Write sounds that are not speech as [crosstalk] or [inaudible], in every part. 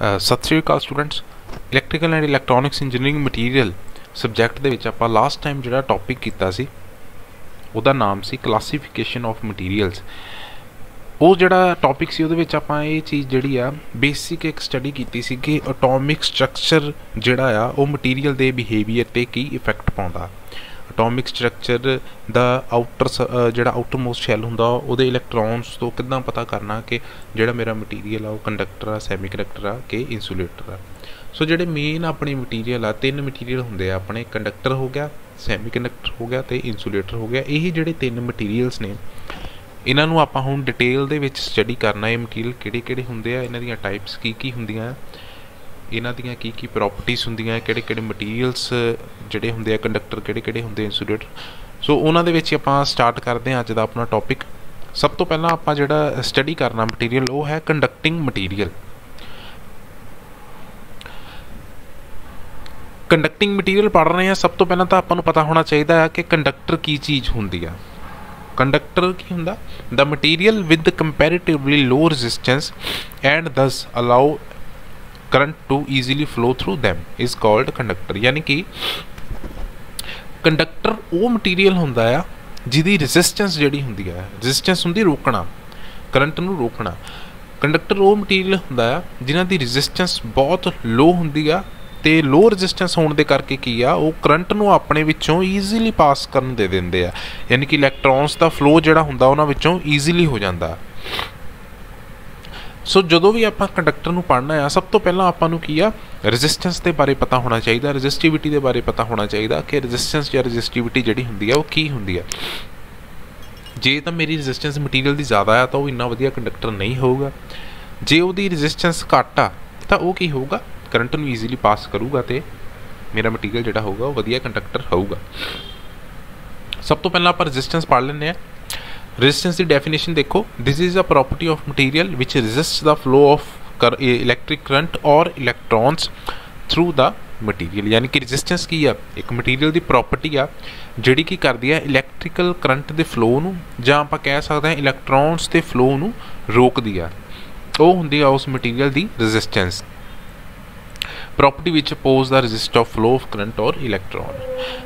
ਸਤਿ ਸ਼੍ਰੀ ਅਕਾਲ students electrical and electronics engineering material subject ਦੇ ਵਿੱਚ ਆਪਾਂ ਲਾਸਟ ਟਾਈਮ ਜਿਹੜਾ ਟੌਪਿਕ ਕੀਤਾ ਸੀ, ਉਹਦਾ ਨਾਮ ਸੀ ਕਲਾਸੀਫਿਕੇਸ਼ਨ ਆਫ ਮਟੀਰੀਅਲਸ ਉਹ ਜਿਹੜਾ ਟੌਪਿਕ ਸੀ, ਉਹਦੇ ਵਿੱਚ ਆਪਾਂ ਇਹ ਚੀਜ਼ ਜਿਹੜੀ ਆ ਬੇਸਿਕ ਇੱਕ ਸਟੱਡੀ ਕੀਤੀ ਸੀ ਕਿ ਐਟੋਮਿਕ ਸਟਰਕਚਰ ਜਿਹੜਾ ਆ, ਉਹ ਮਟੀਰੀਅਲ ਦੇ ਬਿਹੇਵੀਅਰ ਤੇ ਕੀ ਇਫੈਕਟ ਪਾਉਂਦਾ। ਐਟੋਮਿਕ ਸਟਰਕਚਰ ਦਾ ਆਊਟਰ ਜਿਹੜਾ ਆਊਟਰ ਮੋਸਟ ਸ਼ੈਲ ਹੁੰਦਾ, ਉਹਦੇ ਇਲੈਕਟ੍ਰੋਨਸ ਤੋਂ ਕਿੱਦਾਂ ਪਤਾ ਕਰਨਾ ਕਿ ਜਿਹੜਾ ਮੇਰਾ ਮਟੀਰੀਅਲ ਆ, ਉਹ ਕੰਡਕਟਰ ਆ ਸੈਮੀਕੰਡਕਟਰ ਆ ਕਿ ਇਨਸੂਲੇਟਰ ਆ? ਸੋ ਜਿਹੜੇ ਮੇਨ ਆਪਣੇ ਮਟੀਰੀਅਲ ਆ, ਤਿੰਨ ਮਟੀਰੀਅਲ ਹੁੰਦੇ ਆ ਆਪਣੇ ਕੰਡਕਟਰ ਹੋ ਗਿਆ ਸੈਮੀਕੰਡਕਟਰ ਹੋ ਗਿਆ ਤੇ ਇਨਸੂਲੇਟਰ ਹੋ ਗਿਆ। ਇਹ ਜਿਹੜੇ ਤਿੰਨ ਮਟੀਰੀਅਲਸ ਨੇ, ਇਹਨਾਂ ਨੂੰ ਆਪਾਂ ਹੁਣ ਡਿਟੇਲ ਦੇ ਵਿੱਚ ਸਟੱਡੀ ਕਰਨਾ, ਇਹ ਮਟੀਰੀਅਲ ਕਿਹੜੇ ਕਿਹੜੇ ਹੁੰਦੇ ਆ, ਇਹਨਾਂ ਦੀਆਂ ਟਾਈਪਸ ਕੀ ਕੀ ਹੁੰਦੀਆਂ ਇਹਨਾਂ ਦੀਆਂ ਕੀ ਕੀ ਪ੍ਰੋਪਰਟੀਆਂ ਹੁੰਦੀਆਂ, ਕਿਹੜੇ ਕਿਹੜੇ ਮਟੀਰੀਅਲਸ ਜਿਹੜੇ ਹੁੰਦੇ ਆ ਕੰਡਕਟਰ ਕਿਹੜੇ ਕਿਹੜੇ ਹੁੰਦੇ ਇਨਸੂਲੇਟਰ ਸੋ ਉਹਨਾਂ ਦੇ ਵਿੱਚ ਆਪਾਂ ਸਟਾਰਟ ਕਰਦੇ ਹਾਂ ਅੱਜ ਦਾ ਆਪਣਾ ਟੌਪਿਕ ਸਭ ਤੋਂ ਪਹਿਲਾਂ ਆਪਾਂ ਜਿਹੜਾ ਸਟੱਡੀ ਕਰਨਾ ਮਟੀਰੀਅਲ ਉਹ ਹੈ ਕੰਡਕਟਿੰਗ ਮਟੀਰੀਅਲ ਕੰਡਕਟਿੰਗ ਮਟੀਰੀਅਲ ਪੜ ਰਹੇ ਹਾਂ, ਸਭ ਤੋਂ ਪਹਿਲਾਂ ਤਾਂ ਆਪਾਂ ਨੂੰ ਪਤਾ ਹੋਣਾ ਚਾਹੀਦਾ ਹੈ ਕਿ ਕੰਡਕਟਰ ਕੀ ਚੀਜ਼ ਹੁੰਦੀ ਆ। ਕੰਡਕਟਰ ਕੀ ਹੁੰਦਾ? The material with the comparatively low and and thus current to easily flow through them is called conductor. ਯਾਨੀ ਕਿ ਕੰਡਕਟਰ ਉਹ ਮਟੀਰੀਅਲ ਹੁੰਦਾ ਆ ਜਿਹਦੀ ਰੈਜ਼ਿਸਟੈਂਸ ਜਿਹੜੀ ਹੁੰਦੀ ਆ ਰੈਜ਼ਿਸਟੈਂਸ ਹੁੰਦੀ ਰੋਕਣਾ ਕਰੰਟ ਨੂੰ ਰੋਕਣਾ। ਕੰਡਕਟਰ ਉਹ ਮਟੀਰੀਅਲ ਹੁੰਦਾ ਆ ਜਿਨ੍ਹਾਂ ਦੀ ਰੈਜ਼ਿਸਟੈਂਸ ਬਹੁਤ ਲੋ ਹੁੰਦੀ ਆ ਤੇ ਲੋ ਰੈਜ਼ਿਸਟੈਂਸ ਹੋਣ ਦੇ ਕਰਕੇ ਕੀ ਆ, ਉਹ ਕਰੰਟ ਨੂੰ ਆਪਣੇ ਵਿੱਚੋਂ ਈਜ਼ੀਲੀ ਪਾਸ ਕਰਨ ਦੇ ਦਿੰਦੇ ਆ। ਯਾਨੀ ਕਿ ਇਲੈਕਟ੍ਰੋਨਸ ਦਾ ਫਲੋ ਜਿਹੜਾ ਹੁੰਦਾ ਉਹਨਾਂ ਵਿੱਚੋਂ ਈਜ਼ੀਲੀ ਹੋ ਜਾਂਦਾ। ਸੋ ਜਦੋਂ ਵੀ ਆਪਾਂ ਕੰਡਕਟਰ ਨੂੰ ਪੜ੍ਹਨਾ ਆ, ਸਭ ਤੋਂ ਪਹਿਲਾਂ ਆਪਾਂ ਨੂੰ ਕੀ ਆ? ਰੈਜ਼ਿਸਟੈਂਸ ਦੇ ਬਾਰੇ ਪਤਾ ਹੋਣਾ ਚਾਹੀਦਾ ਰੈਜ਼ਿਸਟਿਵਿਟੀ ਦੇ ਬਾਰੇ ਪਤਾ ਹੋਣਾ ਚਾਹੀਦਾ ਕਿ ਰੈਜ਼ਿਸਟੈਂਸ ਜਾਂ ਰੈਜ਼ਿਸਟਿਵਿਟੀ ਜਿਹੜੀ ਹੁੰਦੀ ਆ, ਉਹ ਕੀ ਹੁੰਦੀ ਆ। ਜੇ ਤਾਂ ਮੇਰੀ ਰੈਜ਼ਿਸਟੈਂਸ ਮਟੀਰੀਅਲ ਦੀ ਜ਼ਿਆਦਾ ਆ, ਤਾਂ ਉਹ ਇੰਨਾ ਵਧੀਆ ਕੰਡਕਟਰ ਨਹੀਂ ਹੋਊਗਾ। ਜੇ ਉਹਦੀ ਰੈਜ਼ਿਸਟੈਂਸ ਘੱਟ ਆ, ਤਾਂ ਉਹ ਕੀ ਹੋਊਗਾ? ਕਰੰਟ ਨੂੰ ਈਜ਼ੀਲੀ ਪਾਸ ਕਰੂਗਾ ਤੇ ਮੇਰਾ ਮਟੀਰੀਅਲ ਜਿਹੜਾ ਹੋਊਗਾ, ਉਹ ਵਧੀਆ ਕੰਡਕਟਰ ਹੋਊਗਾ। ਸਭ ਤੋਂ ਪਹਿਲਾਂ ਆਪਾਂ ਰੈਜ਼ਿਸਟੈਂਸ ਪੜ੍ਹ ਲੈਂਦੇ ਆ। ਰੈਜ਼ਿਸਟੈਂਸ ਦੀ ਡੈਫੀਨੇਸ਼ਨ ਦੇਖੋ। This is a property of material which resists the flow of e- electric current or electrons through the material ਯਾਨੀ ਕਿ ਰੈਜ਼ਿਸਟੈਂਸ ਕੀ ਆ? ਇੱਕ ਮਟੀਰੀਅਲ ਦੀ ਪ੍ਰੋਪਰਟੀ ਆ, ਜਿਹੜੀ ਕੀ ਕਰਦੀ ਆ ਇਲੈਕਟ੍ਰੀਕਲ ਕਰੰਟ ਦੇ ਫਲੋ ਨੂੰ ਜਾਂ ਆਪਾਂ ਕਹਿ ਸਕਦੇ ਹਾਂ ਇਲੈਕਟ੍ਰੋਨਸ ਦੇ ਫਲੋ ਨੂੰ ਰੋਕਦੀ ਆ। ਉਹ ਹੁੰਦੀ ਆ ਉਸ ਮਟੀਰੀਅਲ ਦੀ ਰੈਜ਼ਿਸਟੈਂਸ ਪ੍ਰੋਪਰਟੀ ਵਿੱਚ oppose ਦਾ resist of flow of current ਔਰ ਇਲੈਕਟ੍ਰੋਨ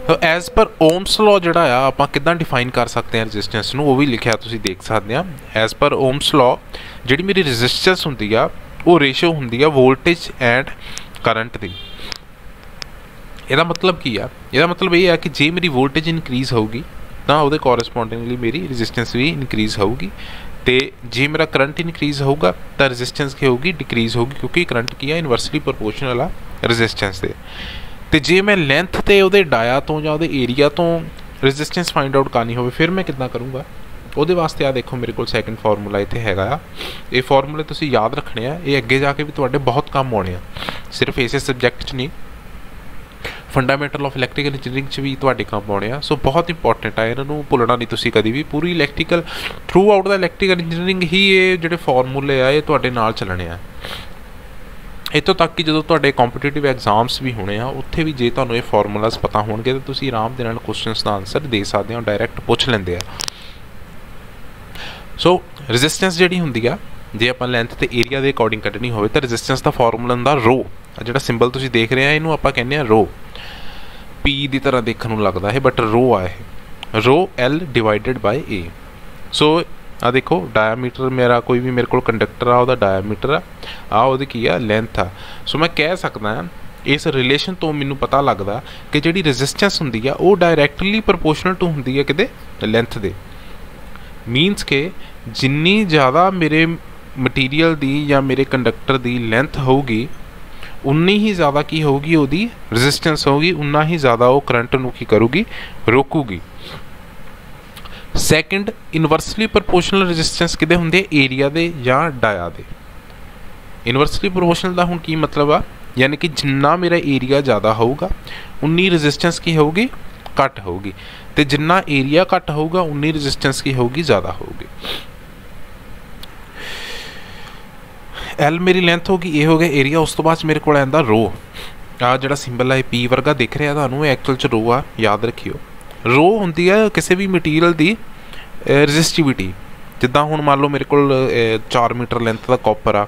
so ਪਰ ਓਮਸ ohms ਜਿਹੜਾ ਆ, ਆਪਾਂ ਕਿਦਾਂ ਡਿਫਾਈਨ ਕਰ ਸਕਦੇ ਹਾਂ ਰੈਜ਼ਿਸਟੈਂਸ ਨੂੰ, ਉਹ ਵੀ ਲਿਖਿਆ ਤੁਸੀਂ ਦੇਖ ਸਕਦੇ ਆ as ਪਰ ਓਮਸ law, ਜਿਹੜੀ ਮੇਰੀ ਰੈਜ਼ਿਸਟੈਂਸ ਹੁੰਦੀ ਆ, ਉਹ ਰੇਸ਼ੋ ਹੁੰਦੀ ਆ ਵੋਲਟੇਜ ਐਂਡ ਕਰੰਟ ਦੀ। ਇਹਦਾ ਮਤਲਬ ਕੀ ਆ? ਇਹਦਾ ਮਤਲਬ ਇਹ ਆ ਕਿ ਜੇ ਮੇਰੀ ਵੋਲਟੇਜ ਇਨਕਰੀਜ਼ ਹੋਊਗੀ, ਤਾਂ ਉਹਦੇ ਕੋਰਸਪੋਂਡਿੰਗਲੀ ਮੇਰੀ ਰੈਜ਼ਿਸਟੈਂਸ ਵੀ ਇਨਕਰੀਜ਼ ਹੋਊਗੀ। ਤੇ ਜੇ ਮੇਰਾ ਕਰੰਟ ਇਨਕਰੀਜ਼ ਹੋਊਗਾ, ਤਾਂ ਰੈਜ਼ਿਸਟੈਂਸ ਕੀ ਹੋਊਗੀ? ਡਿਕਰੀਜ਼ ਹੋਊਗੀ, ਕਿਉਂਕਿ ਕਰੰਟ ਕੀ ਆ? ਇਨਵਰਸਲੀ ਪ੍ਰੋਪੋਰਸ਼ਨਲ ਆ। ਰੈਜ਼ਿਸਟੈਂਸ ਦੇ ਤੇ ਜੇ ਮੈਂ ਲੈਂਥ ਤੇ ਉਹਦੇ ਡਾਇਆ ਤੋਂ ਜਾਂ ਉਹਦੇ ਏਰੀਆ ਤੋਂ ਰੈਜ਼ਿਸਟੈਂਸ ਫਾਈਂਡ ਆਊਟ ਕਰਨੀ ਹੋਵੇ, ਫਿਰ ਮੈਂ ਕਿੱਦਾਂ ਕਰੂੰਗਾ? ਉਹਦੇ ਵਾਸਤੇ ਆ ਦੇਖੋ ਮੇਰੇ ਕੋਲ ਸੈਕੰਡ ਫਾਰਮੂਲਾ ਇੱਥੇ ਹੈਗਾ ਆ। ਇਹ ਫਾਰਮੂਲੇ ਤੁਸੀਂ ਯਾਦ ਰੱਖਣੇ ਆ, ਇਹ ਅੱਗੇ ਜਾ ਕੇ ਵੀ ਤੁਹਾਡੇ ਬਹੁਤ ਕੰਮ ਆਉਣੇ ਆ। ਸਿਰਫ ਇਸੇ ਸਬਜੈਕਟ 'ਚ ਨਹੀਂ ਫੰਡਾਮੈਂਟਲ ਆਫ ਇਲੈਕਟ੍ਰੀਕਲ ਇੰਜੀਨੀਅਰਿੰਗ 'ਚ ਵੀ ਤੁਹਾਡੇ ਕੰਮ ਆਉਣੇ ਆ। ਸੋ ਬਹੁਤ ਇੰਪੋਰਟੈਂਟ ਆ, ਇਹਨਾਂ ਨੂੰ ਭੁੱਲਣਾ ਨਹੀਂ ਤੁਸੀਂ ਕਦੀ ਵੀ। ਪੂਰੀ ਇਲੈਕਟ੍ਰੀਕਲ ਥਰੂ ਆਊਟ ਦਾ ਇਲੈਕਟ੍ਰੀਕਲ ਇੰਜੀਨੀਅਰਿੰਗ ਹੀ ਇਹ ਜਿਹੜੇ ਫਾਰਮੂਲੇ ਆ, ਇਹ ਤੁਹਾਡੇ ਨਾਲ ਚੱਲਣੇ ਆ। ਇਤੋਂ ਤੱਕ ਕਿ ਜਦੋਂ ਤੁਹਾਡੇ ਕੰਪੀਟੀਟਿਵ ਐਗਜ਼ਾਮਸ ਵੀ ਹੋਣੇ ਆ, ਉੱਥੇ ਵੀ ਜੇ ਤੁਹਾਨੂੰ ਇਹ ਫਾਰਮੂਲਾਸ ਪਤਾ ਹੋਣਗੇ, ਤਾਂ ਤੁਸੀਂ ਆਰਾਮ ਦੇ ਨਾਲ ਕੁਐਸਚਨਸ ਦਾ ਆਨਸਰ ਦੇ ਸਕਦੇ ਹੋ ਡਾਇਰੈਕਟ ਪੁੱਛ ਲੈਂਦੇ ਆ। ਸੋ ਰੈਜ਼ਿਸਟੈਂਸ ਜਿਹੜੀ ਹੁੰਦੀ ਆ, ਜੇ ਆਪਾਂ ਲੈਂਥ ਤੇ ਏਰੀਆ ਦੇ ਅਕੋਰਡਿੰਗ ਕੱਢਣੀ ਹੋਵੇ, ਤਾਂ ਰੈਜ਼ਿਸਟੈਂਸ ਦਾ ਫਾਰਮੂਲਾ ਹੁੰਦਾ ਰੋ। ਜਿਹੜਾ ਸਿੰਬਲ ਤੁਸੀਂ ਦੇਖ ਰਹੇ ਆ, ਇਹਨੂੰ ਆਪਾਂ ਕਹਿੰਦੇ ਆ ਰੋ। ਪੀ ਦੀ ਤਰ੍ਹਾਂ ਦੇਖਣ ਨੂੰ ਲੱਗਦਾ ਹੈ ਬਟ ਰੋ ਆ ਇਹ। ਰੋ L ਡਿਵਾਈਡਡ ਬਾਈ ਏ ਸੋ ਆ ਦੇਖੋ ਡਾਇਆਮੀਟਰ ਮੇਰਾ ਕੋਈ ਵੀ ਮੇਰੇ ਕੋਲ ਕੰਡਕਟਰ ਆ, ਉਹਦਾ ਡਾਇਆਮੀਟਰ ਆ। ਆ ਉਹਦੀ ਕੀ ਆ ਲੈਂਥ ਆ। ਸੋ ਮੈਂ ਕਹਿ ਸਕਦਾ ਹਾਂ, ਇਸ ਰਿਲੇਸ਼ਨ ਤੋਂ ਮੈਨੂੰ ਪਤਾ ਲੱਗਦਾ ਕਿ ਜਿਹੜੀ ਰੈਜ਼ਿਸਟੈਂਸ ਹੁੰਦੀ ਆ, ਉਹ ਡਾਇਰੈਕਟਲੀ ਪ੍ਰੋਪੋਰਸ਼ਨਲ ਟੂ ਹੁੰਦੀ ਆ ਕਿਤੇ? ਲੈਂਥ ਦੇ। ਮੀਨਸ ਕਿ ਜਿੰਨੀ ਜ਼ਿਆਦਾ ਮੇਰੇ ਮਟੀਰੀਅਲ ਦੀ ਜਾਂ ਮੇਰੇ ਕੰਡਕਟਰ ਦੀ ਲੈਂਥ ਹੋਊਗੀ, ਉਨੀ ਹੀ ਜ਼ਿਆਦਾ ਕੀ ਹੋਊਗੀ ਉਹਦੀ ਰੈਜ਼ਿਸਟੈਂਸ ਹੋਊਗੀ, ਉਨਾ ਹੀ ਜ਼ਿਆਦਾ ਉਹ ਕਰੰਟ ਨੂੰ ਕੀ ਕਰੂਗੀ? ਰੋਕੂਗੀ। ਸੈਕੰਡ ਇਨਵਰਸਲੀ ਪ੍ਰੋਪੋਰਸ਼ਨਲ ਰੈਜ਼ਿਸਟੈਂਸ ਕਿਦੇ ਹੁੰਦੇ? ਏਰੀਆ ਦੇ ਜਾਂ ਡਾਇਆ ਦੇ। ਇਨਵਰਸਲੀ ਪ੍ਰੋਪੋਰਸ਼ਨਲ ਦਾ ਹੁਣ ਕੀ ਮਤਲਬ ਆ? ਯਾਨੀ ਕਿ ਜਿੰਨਾ ਮੇਰਾ ਏਰੀਆ ਜ਼ਿਆਦਾ ਹੋਊਗਾ, ਉਨੀ ਰੈਜ਼ਿਸਟੈਂਸ ਕੀ ਹੋਊਗੀ? ਘੱਟ ਹੋਊਗੀ। ਤੇ ਜਿੰਨਾ ਏਰੀਆ ਘੱਟ ਹੋਊਗਾ, ਉਨੀ ਰੈਜ਼ਿਸਟੈਂਸ ਕੀ ਹੋਊਗੀ? ਜ਼ਿਆਦਾ ਹੋਊਗੀ। ਐਲ ਮੇਰੀ ਲੈਂਥ ਹੋ ਗਈ ਇਹ ਹੋ ਗਿਆ ਏਰੀਆ ਉਸ ਤੋਂ ਬਾਅਦ ਮੇਰੇ ਕੋਲ ਆਂਦਾ ਰੋ। ਆ ਜਿਹੜਾ ਸਿੰਬਲ ਹੈ ਪੀ ਵਰਗਾ ਦਿਖ ਰਿਹਾ, ਤੁਹਾਨੂੰ ਇਹ ਐਕਚੁਅਲ ਚ ਰੋ ਆ, ਯਾਦ ਰੱਖਿਓ। ਰੋ ਹੁੰਦੀ ਹੈ ਕਿਸੇ ਵੀ ਮਟੀਰੀਅਲ ਦੀ ਰੈਜ਼ਿਸਟਿਵਿਟੀ ਜਿੱਦਾਂ ਹੁਣ ਮੰਨ ਲਓ ਮੇਰੇ ਕੋਲ 4 ਮੀਟਰ ਲੈਂਥ ਦਾ ਕਾਪਰ ਆ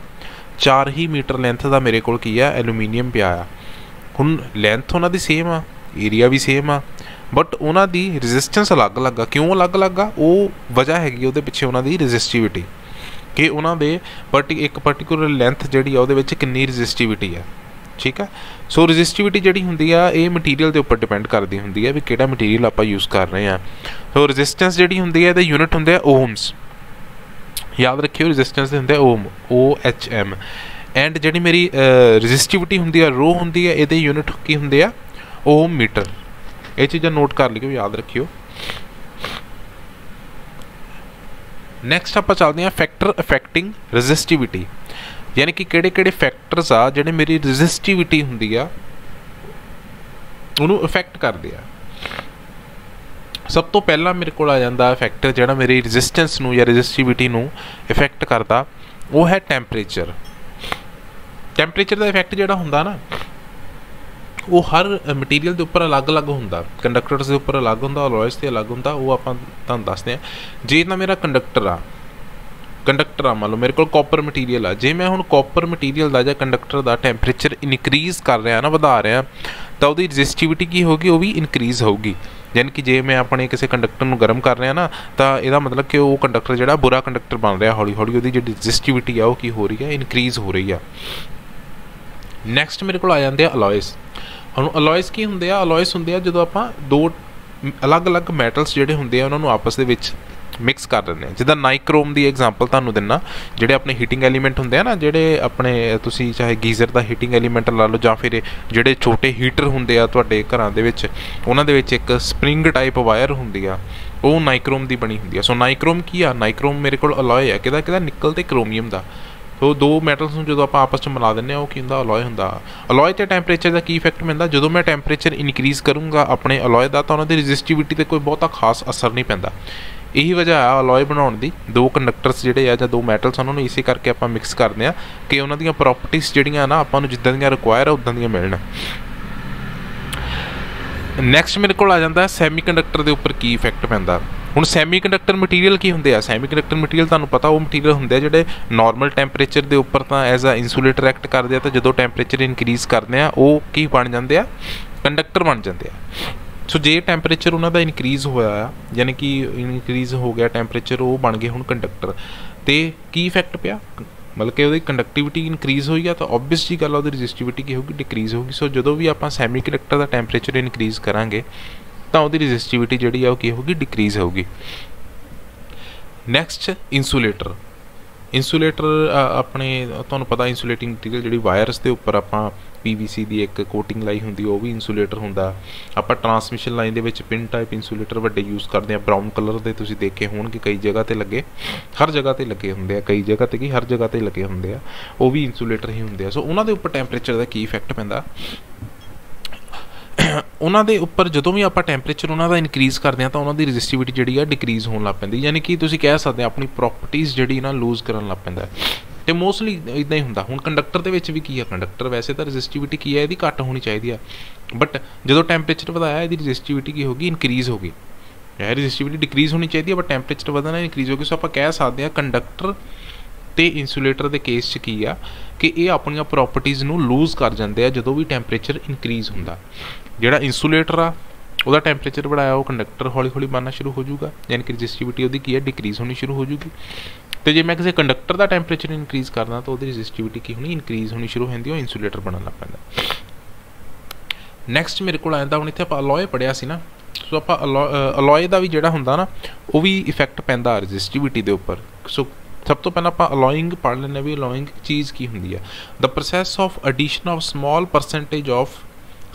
4 ਹੀ ਮੀਟਰ ਲੈਂਥ ਦਾ ਮੇਰੇ ਕੋਲ ਕੀ ਆ? ਐਲੂਮੀਨੀਅਮ ਪਿਆ ਆ। ਹੁਣ ਲੈਂਥ ਉਹਨਾਂ ਦੀ ਸੇਮ ਆ ਏਰੀਆ ਵੀ ਸੇਮ ਆ ਬਟ ਉਹਨਾਂ ਦੀ ਰੈਜ਼ਿਸਟੈਂਸ ਅਲੱਗ-ਅਲੱਗ ਆ। ਕਿਉਂ ਅਲੱਗ-ਅਲੱਗ ਆ? ਉਹ ਵਜ੍ਹਾ ਹੈਗੀ ਉਹਦੇ ਪਿੱਛੇ ਉਹਨਾਂ ਦੀ ਰੈਜ਼ਿਸਟਿਵਿਟੀ ਕਿ ਉਹਨਾਂ ਦੇ ਪਰਟੀ ਇੱਕ ਪਾਰਟਿਕੂਲਰ ਲੈਂਥ ਜਿਹੜੀ ਆ, ਉਹਦੇ ਵਿੱਚ ਕਿੰਨੀ ਰੈਜ਼ਿਸਟਿਵਿਟੀ ਆ। ਠੀਕ ਆ ਸੋ ਰੈਜ਼ਿਸਟਿਵਿਟੀ ਜਿਹੜੀ ਹੁੰਦੀ ਆ, ਇਹ ਮਟੀਰੀਅਲ ਦੇ ਉੱਪਰ ਡਿਪੈਂਡ ਕਰਦੀ ਹੁੰਦੀ ਹੈ ਵੀ ਕਿਹੜਾ ਮਟੀਰੀਅਲ ਆਪਾਂ ਯੂਜ਼ ਕਰ ਰਹੇ ਆ। ਸੋ ਰੈਜ਼ਿਸਟੈਂਸ ਜਿਹੜੀ ਹੁੰਦੀ ਹੈ ਇਹਦੇ ਯੂਨਿਟ ਹੁੰਦੇ ਆ ਓਮਸ ਯਾਦ ਰੱਖਿਓ ਰੈਜ਼ਿਸਟੈਂਸ ਦੇ ਹੁੰਦੇ ਆ ohm O H M and ਜਿਹੜੀ ਮੇਰੀ ਰੈਜ਼ਿਸਟਿਵਿਟੀ ਹੁੰਦੀ ਆ, ਰੋ ਹੁੰਦੀ ਆ, ਇਹਦੇ ਯੂਨਿਟ ਕੀ ਹੁੰਦੇ ਆ? ਓਮ ਮੀਟਰ ਇਹ ਚੀਜ਼ਾਂ ਨੋਟ ਕਰ ਲਿਓ, ਯਾਦ ਰੱਖਿਓ। ਨੈਕਸਟ ਆਪਾਂ ਚੱਲਦੇ ਹਾਂ ਫੈਕਟਰ ਅਫੈਕਟਿੰਗ ਰੈਜ਼ਿਸਟਿਵਿਟੀ ਯਾਨੀ ਕਿ ਕਿਹੜੇ ਕਿਹੜੇ ਫੈਕਟਰਸ ਆ ਜਿਹੜੇ ਮੇਰੀ ਰੈਜ਼ਿਸਟਿਵਿਟੀ ਹੁੰਦੀ ਆ, ਉਹਨੂੰ ਇਫੈਕਟ ਕਰਦੇ ਆ। ਸਭ ਤੋਂ ਪਹਿਲਾਂ ਮੇਰੇ ਕੋਲ ਆ ਜਾਂਦਾ ਫੈਕਟਰ ਜਿਹੜਾ ਮੇਰੀ ਰੈਜ਼ਿਸਟੈਂਸ ਨੂੰ ਜਾਂ ਰੈਜ਼ਿਸਟਿਵਿਟੀ ਨੂੰ ਇਫੈਕਟ ਕਰਦਾ, ਉਹ ਹੈ ਟੈਂਪਰੇਚਰ ਟੈਂਪਰੇਚਰ ਦਾ ਇਫੈਕਟ ਜਿਹੜਾ ਹੁੰਦਾ ਨਾ, ਉਹ ਹਰ ਮਟੀਰੀਅਲ ਦੇ ਉੱਪਰ ਅਲੱਗ-ਅਲੱਗ ਹੁੰਦਾ। ਕੰਡਕਟਰਸ ਦੇ ਉੱਪਰ ਅਲੱਗ ਹੁੰਦਾ ਅਲੋਇਸ ਤੇ ਅਲੱਗ ਹੁੰਦਾ, ਉਹ ਆਪਾਂ ਤੁਹਾਨੂੰ ਦੱਸਦੇ ਆ। ਜੇ ਤਾਂ ਮੇਰਾ ਕੰਡਕਟਰ ਆ ਕੰਡਕਟਰ ਆ ਮੰਨ ਲਓ, ਮੇਰੇ ਕੋਲ ਕਾਪਰ ਮਟੀਰੀਅਲ ਆ। ਜੇ ਮੈਂ ਹੁਣ ਕਾਪਰ ਮਟੀਰੀਅਲ ਦਾ ਜਾਂ ਕੰਡਕਟਰ ਦਾ ਟੈਂਪਰੇਚਰ ਇਨਕਰੀਜ਼ ਕਰ ਰਿਹਾ ਨਾ, ਵਧਾ ਰਿਹਾ, ਤਾਂ ਉਹਦੀ ਰੈਜ਼ਿਸਟਿਵਿਟੀ ਕੀ ਹੋਗੀ ਉਹ ਵੀ ਇਨਕਰੀਜ਼ ਹੋਊਗੀ। ਯਾਨੀ ਕਿ ਜੇ ਮੈਂ ਆਪਣੇ ਕਿਸੇ ਕੰਡਕਟਰ ਨੂੰ ਗਰਮ ਕਰ ਰਿਹਾ ਨਾ, ਤਾਂ ਇਹਦਾ ਮਤਲਬ ਕਿ ਉਹ ਕੰਡਕਟਰ ਜਿਹੜਾ ਬੁਰਾ ਕੰਡਕਟਰ ਬਣ ਰਿਹਾ ਹੌਲੀ ਹੌਲੀ ਉਹਦੀ ਜਿਹੜੀ ਰੈਜ਼ਿਸਟਿਵਿਟੀ ਆ, ਉਹ ਕੀ ਹੋ ਰਹੀ ਹੈ ਇਨਕਰੀਜ਼ ਹੋ ਰਹੀ ਆ। ਨੈਕਸਟ ਮੇਰੇ ਕੋਲ ਆ ਜਾਂਦੇ ਆ ਅਲੋਇਸ ਹੁਣ ਅਲੋਇਸ ਕੀ ਹੁੰਦੇ ਆ? ਅਲੋਇਸ ਹੁੰਦੇ ਆ ਜਦੋਂ ਆਪਾਂ ਦੋ ਅਲੱਗ-ਅਲੱਗ ਮੈਟਲਸ ਜਿਹੜੇ ਹੁੰਦੇ ਆ, ਉਹਨਾਂ ਨੂੰ ਆਪਸ ਦੇ ਵਿੱਚ ਮਿਕਸ ਕਰ ਦਿੰਦੇ ਆ। ਜਿੱਦਾਂ ਨਾਈਕ੍ਰੋਮ ਦੀ ਐਗਜ਼ਾਮਪਲ ਤੁਹਾਨੂੰ ਦਿੰਨਾ, ਜਿਹੜੇ ਆਪਣੇ ਹੀਟਿੰਗ ਐਲੀਮੈਂਟ ਹੁੰਦੇ ਆ ਨਾ, ਜਿਹੜੇ ਆਪਣੇ, ਤੁਸੀਂ ਚਾਹੇ ਗੀਜ਼ਰ ਦਾ ਹੀਟਿੰਗ ਐਲੀਮੈਂਟ ਲਾ ਲਓ ਜਾਂ ਫਿਰ ਜਿਹੜੇ ਛੋਟੇ ਹੀਟਰ ਹੁੰਦੇ ਆ ਤੁਹਾਡੇ ਘਰਾਂ ਦੇ ਵਿੱਚ, ਉਹਨਾਂ ਦੇ ਵਿੱਚ ਇੱਕ ਸਪ੍ਰਿੰਗ ਟਾਈਪ ਵਾਇਰ ਹੁੰਦੀ ਆ, ਉਹ ਨਾਈਕ੍ਰੋਮ ਦੀ ਬਣੀ ਹੁੰਦੀ ਆ। ਸੋ ਨਾਈਕ੍ਰੋਮ ਕੀ ਆ? ਨਾਈਕ੍ਰੋਮ ਮੇਰੇ ਕੋਲ ਅਲੋਏ ਆ। ਕਿਹਦਾ ਕਿਹਦਾ? ਨਿਕਲ ਤੇ ਕ੍ਰੋਮੀਅਮ ਦਾ। ਸੋ ਦੋ ਮੈਟਲਸ ਨੂੰ ਜਦੋਂ ਆਪਾਂ ਆਪਸ ਵਿੱਚ ਮਿਲਾ ਦਿੰਨੇ ਆ, ਉਹ ਕੀ ਹੁੰਦਾ? ਅਲੋਏ ਹੁੰਦਾ। ਅਲੋਏ ਤੇ ਟੈਂਪਰੇਚਰ ਦਾ ਕੀ ਇਫੈਕਟ ਪੈਂਦਾ? ਜਦੋਂ ਮੈਂ ਟੈਂਪਰੇਚਰ ਇਨਕਰੀਜ਼ ਕਰੂੰਗਾ ਆਪਣੇ ਅਲੋਏ ਦਾ, ਤਾਂ ਉਹਨਾਂ ਦੀ ਰੈਜ਼ਿਸਟਿਵਿਟੀ ਤੇ ਕੋਈ ਬਹੁਤਾ ਖਾਸ ਅਸਰ ਨਹੀਂ ਪੈਂਦਾ। ਇਹੀ ਵਜ੍ਹਾ ਆ ਅਲੋਏ ਬਣਾਉਣ ਦੀ। ਦੋ ਕੰਡਕਟਰਸ ਜਿਹੜੇ ਆ ਜਾਂ ਦੋ ਮੈਟਲਸ ਉਹਨਾਂ ਨੂੰ ਇਸੇ ਕਰਕੇ ਆਪਾਂ ਮਿਕਸ ਕਰਦੇ ਆ ਕਿ ਉਹਨਾਂ ਦੀਆਂ ਪ੍ਰੋਪਰਟੀਆਂ ਜਿਹੜੀਆਂ ਨਾ ਆਪਾਂ ਨੂੰ ਜਿੱਦਾਂ ਦੀਆਂ ਰਿਕੁਆਇਰ ਆ, ਉਦਾਂ ਦੀਆਂ ਮਿਲਣ। ਨੈਕਸਟ ਮੇਰੇ ਕੋਲ ਆ ਜਾਂਦਾ ਸੈਮੀਕੰਡਕਟਰ ਦੇ ਉੱਪਰ ਕੀ ਇਫੈਕਟ ਪੈਂਦਾ। ਹੁਣ ਸੈਮੀਕੰਡਕਟਰ ਮਟੀਰੀਅਲ ਕੀ ਹੁੰਦੇ ਆ? ਸੈਮੀਕੰਡਕਟਰ ਮਟੀਰੀਅਲ ਤੁਹਾਨੂੰ ਪਤਾ, ਉਹ ਮਟੀਰੀਅਲ ਹੁੰਦੇ ਆ ਜਿਹੜੇ ਨਾਰਮਲ ਟੈਂਪਰੇਚਰ ਦੇ ਉੱਪਰ ਤਾਂ ਐਜ਼ ਅ ਇਨਸੂਲੇਟਰ ਐਕਟ ਕਰਦੇ ਆ, ਤਾਂ ਜਦੋਂ ਟੈਂਪਰੇਚਰ ਇਨਕਰੀਜ਼ ਕਰਦੇ ਆ, ਉਹ ਕੀ ਬਣ ਜਾਂਦੇ ਆ? ਕੰਡਕਟਰ ਬਣ ਜਾਂਦੇ ਆ। ਸੋ ਜੇ ਟੈਂਪਰੇਚਰ ਉਹਨਾਂ ਦਾ ਇਨਕਰੀਜ਼ ਹੋਇਆ ਆ ਯਾਨੀ ਕਿ ਇਨਕਰੀਜ਼ ਹੋ ਗਿਆ ਟੈਂਪਰੇਚਰ ਉਹ ਬਣ ਗਏ ਹੁਣ ਕੰਡਕਟਰ ਤੇ ਕੀ ਇਫੈਕਟ ਪਿਆ? ਮਤਲਬ ਕਿ ਉਹਦੀ ਕੰਡਕਟੀਵਿਟੀ ਇਨਕਰੀਜ਼ ਹੋਈ ਆ, ਤਾਂ ਆਬਵੀਅਸ ਜੀ ਗੱਲ ਆ, ਉਹਦੀ ਰੈਜ਼ਿਸਟਿਵਿਟੀ ਕੀ ਹੋਊਗੀ? ਡਿਕਰੀਜ਼ ਹੋਊਗੀ। ਸੋ ਜਦੋਂ ਵੀ ਆਪਾਂ ਸੈਮੀਕੰਡਕਟਰ ਦਾ ਟੈਂਪਰੇਚਰ ਇਨਕਰੀਜ਼ ਕਰਾਂਗੇ, ਤਾਂ ਉਹਦੀ ਰੈਜ਼ਿਸਟਿਵਿਟੀ ਜਿਹੜੀ ਆ, ਉਹ ਕੀ ਹੋਊਗੀ? ਡਿਕਰੀਜ਼ ਹੋਊਗੀ। ਨੈਕਸਟ ਇਨਸੂਲੇਟਰ ਇਨਸੂਲੇਟਰ ਆਪਣੇ, ਤੁਹਾਨੂੰ ਪਤਾ ਇਨਸੂਲੇਟਿੰਗ ਮਟੀਰੀਅਲ ਜਿਹੜੀ ਵਾਇਰਸ ਦੇ ਉੱਪਰ ਆਪਾਂ PVC ਦੀ ਇੱਕ ਕੋਟਿੰਗ ਲਾਈ ਹੁੰਦੀ, ਉਹ ਵੀ ਇਨਸੂਲੇਟਰ ਹੁੰਦਾ। ਆਪਾਂ ਟਰਾਂਸਮਿਸ਼ਨ ਲਾਈਨ ਦੇ ਵਿੱਚ ਪਿਨ ਟਾਈਪ ਇਨਸੂਲੇਟਰ ਵੱਡੇ ਯੂਜ਼ ਕਰਦੇ ਆ ਬਰਾਊਨ ਕਲਰ ਦੇ ਤੁਸੀਂ ਦੇਖੇ ਹੋਣਗੇ, ਕਈ ਜਗ੍ਹਾ ਤੇ ਲੱਗੇ। ਹਰ ਜਗ੍ਹਾ ਤੇ ਲੱਗੇ ਹੁੰਦੇ ਆ, ਕਈ ਜਗ੍ਹਾ ਤੇ ਕੀ, ਹਰ ਜਗ੍ਹਾ ਤੇ ਲੱਗੇ ਹੁੰਦੇ ਆ। ਉਹ ਵੀ ਇਨਸੂਲੇਟਰ ਹੀ ਹੁੰਦੇ ਆ। ਸੋ ਉਹਨਾਂ ਦੇ ਉੱਪਰ ਟੈਂਪਰੇਚਰ ਦਾ ਕੀ ਇਫੈਕਟ ਪੈਂਦਾ? ਉਹਨਾਂ ਦੇ ਉੱਪਰ ਜਦੋਂ ਵੀ ਆਪਾਂ ਟੈਂਪਰੇਚਰ ਉਹਨਾਂ ਦਾ ਇਨਕਰੀਜ਼ ਕਰਦੇ ਆ ਤਾਂ ਉਹਨਾਂ ਦੀ ਰੈਜ਼ਿਸਟਿਵਿਟੀ ਜਿਹੜੀ ਆ ਡਿਕਰੀਜ਼ ਹੋਣ ਲੱਗ ਪੈਂਦੀ। ਯਾਨੀ ਕਿ ਤੁਸੀਂ ਕਹਿ ਸਕਦੇ ਆ ਆਪਣੀ ਪ੍ਰੋਪਰਟੀਜ਼ ਜਿਹੜੀ ਨਾ ਲੂਜ਼ ਕਰਨ ਲੱਗ ਪੈਂਦਾ ਤੇ ਮੋਸਟਲੀ ਇਦਾਂ ਹੀ ਹੁੰਦਾ। ਹੁਣ ਕੰਡਕਟਰ ਦੇ ਵਿੱਚ ਵੀ ਕੀ ਆ? ਕੰਡਕਟਰ ਵੈਸੇ ਤਾਂ ਰੈਜ਼ਿਸਟਿਵਿਟੀ ਕੀ ਹੈ ਇਹਦੀ ਘੱਟ ਹੋਣੀ ਚਾਹੀਦੀ ਆ। ਬਟ ਜਦੋਂ ਟੈਂਪਰੇਚਰ ਵਧਾਇਆ, ਇਹਦੀ ਰੈਜ਼ਿਸਟਿਵਿਟੀ ਕੀ ਹੋਗੀ ਇਨਕਰੀਜ਼ ਹੋ ਗਈ ਇਹ ਰੈਜ਼ਿਸਟਿਵਿਟੀ ਡਿਕਰੀਜ਼ ਹੋਣੀ ਚਾਹੀਦੀ ਆ ਬਟ ਟੈਂਪਰੇਚਰ ਵਧਣਾ ਇਨਕਰੀਜ਼ ਹੋ ਗਈ ਸੋ ਆਪਾਂ ਕਹਿ ਸਕਦੇ ਆ ਕੰਡਕਟਰ ਤੇ ਇਨਸੂਲੇਟਰ ਦੇ ਕੇਸ 'ਚ ਕੀ ਆ? ਕਿ ਇਹ ਆਪਣੀਆਂ ਪ੍ਰੋਪਰਟੀਆਂ ਨੂੰ ਲੂਜ਼ ਕਰ ਜਾਂਦੇ ਆ ਜਦੋਂ ਵੀ ਟੈਂਪਰੇਚਰ ਇਨਕਰੀਜ਼ ਹੁੰਦਾ। ਜਿਹੜਾ ਇਨਸੂਲੇਟਰ ਆ, ਉਹਦਾ ਟੈਂਪਰੇਚਰ ਵਧਾਇਆ ਉਹ ਕੰਡਕਟਰ ਹੌਲੀ ਹੌਲੀ ਬਣਨਾ ਸ਼ੁਰੂ ਹੋ ਜਾਊਗਾ, ਯਾਨੀ ਕਿ ਰੈਜ਼ਿਸਟਿਵਿਟੀ ਉਹਦੀ ਕੀ ਹੈ ਡਿਕਰੀਜ਼ ਹੋਣੀ ਸ਼ੁਰੂ ਹੋ ਜਾਊਗੀ। ਤੇ ਜੇ ਮੈਂ ਕਿਸੇ ਕੰਡਕਟਰ ਦਾ ਟੈਂਪਰੇਚਰ ਇਨਕਰੀਜ਼ ਕਰਦਾ, ਤਾਂ ਉਹਦੀ ਰੈਜ਼ਿਸਟਿਵਿਟੀ ਕੀ ਹੋਣੀ ਇਨਕਰੀਜ਼ ਹੋਣੀ ਸ਼ੁਰੂ ਹੁੰਦੀ ਉਹ ਇਨਸੂਲੇਟਰ ਬਣਨ ਲੱਗ ਪੈਂਦਾ। ਨੈਕਸਟ ਮੇਰੇ ਕੋਲ ਆਇਆ ਹੁਣ ਇੱਥੇ ਆਪਾਂ ਅਲੋਏ ਪੜਿਆ ਸੀ ਨਾ, ਸੋ ਆਪਾਂ ਅਲੋਏ ਦਾ ਵੀ ਜਿਹੜਾ ਹੁੰਦਾ ਨਾ, ਉਹ ਵੀ ਇਫੈਕਟ ਪੈਂਦਾ ਰੈਜ਼ਿਸਟਿਵਿਟੀ ਦੇ ਉੱਪਰ। ਸੋ ਸਭ ਤੋਂ ਪਹਿਲਾਂ ਆਪਾਂ ਅਲੋਇੰਗ ਪੜ ਲੈਣੇ ਵੀ ਅਲੋਇੰਗ ਚੀਜ਼ ਕੀ ਹੁੰਦੀ ਆ। The process of addition of small percentage of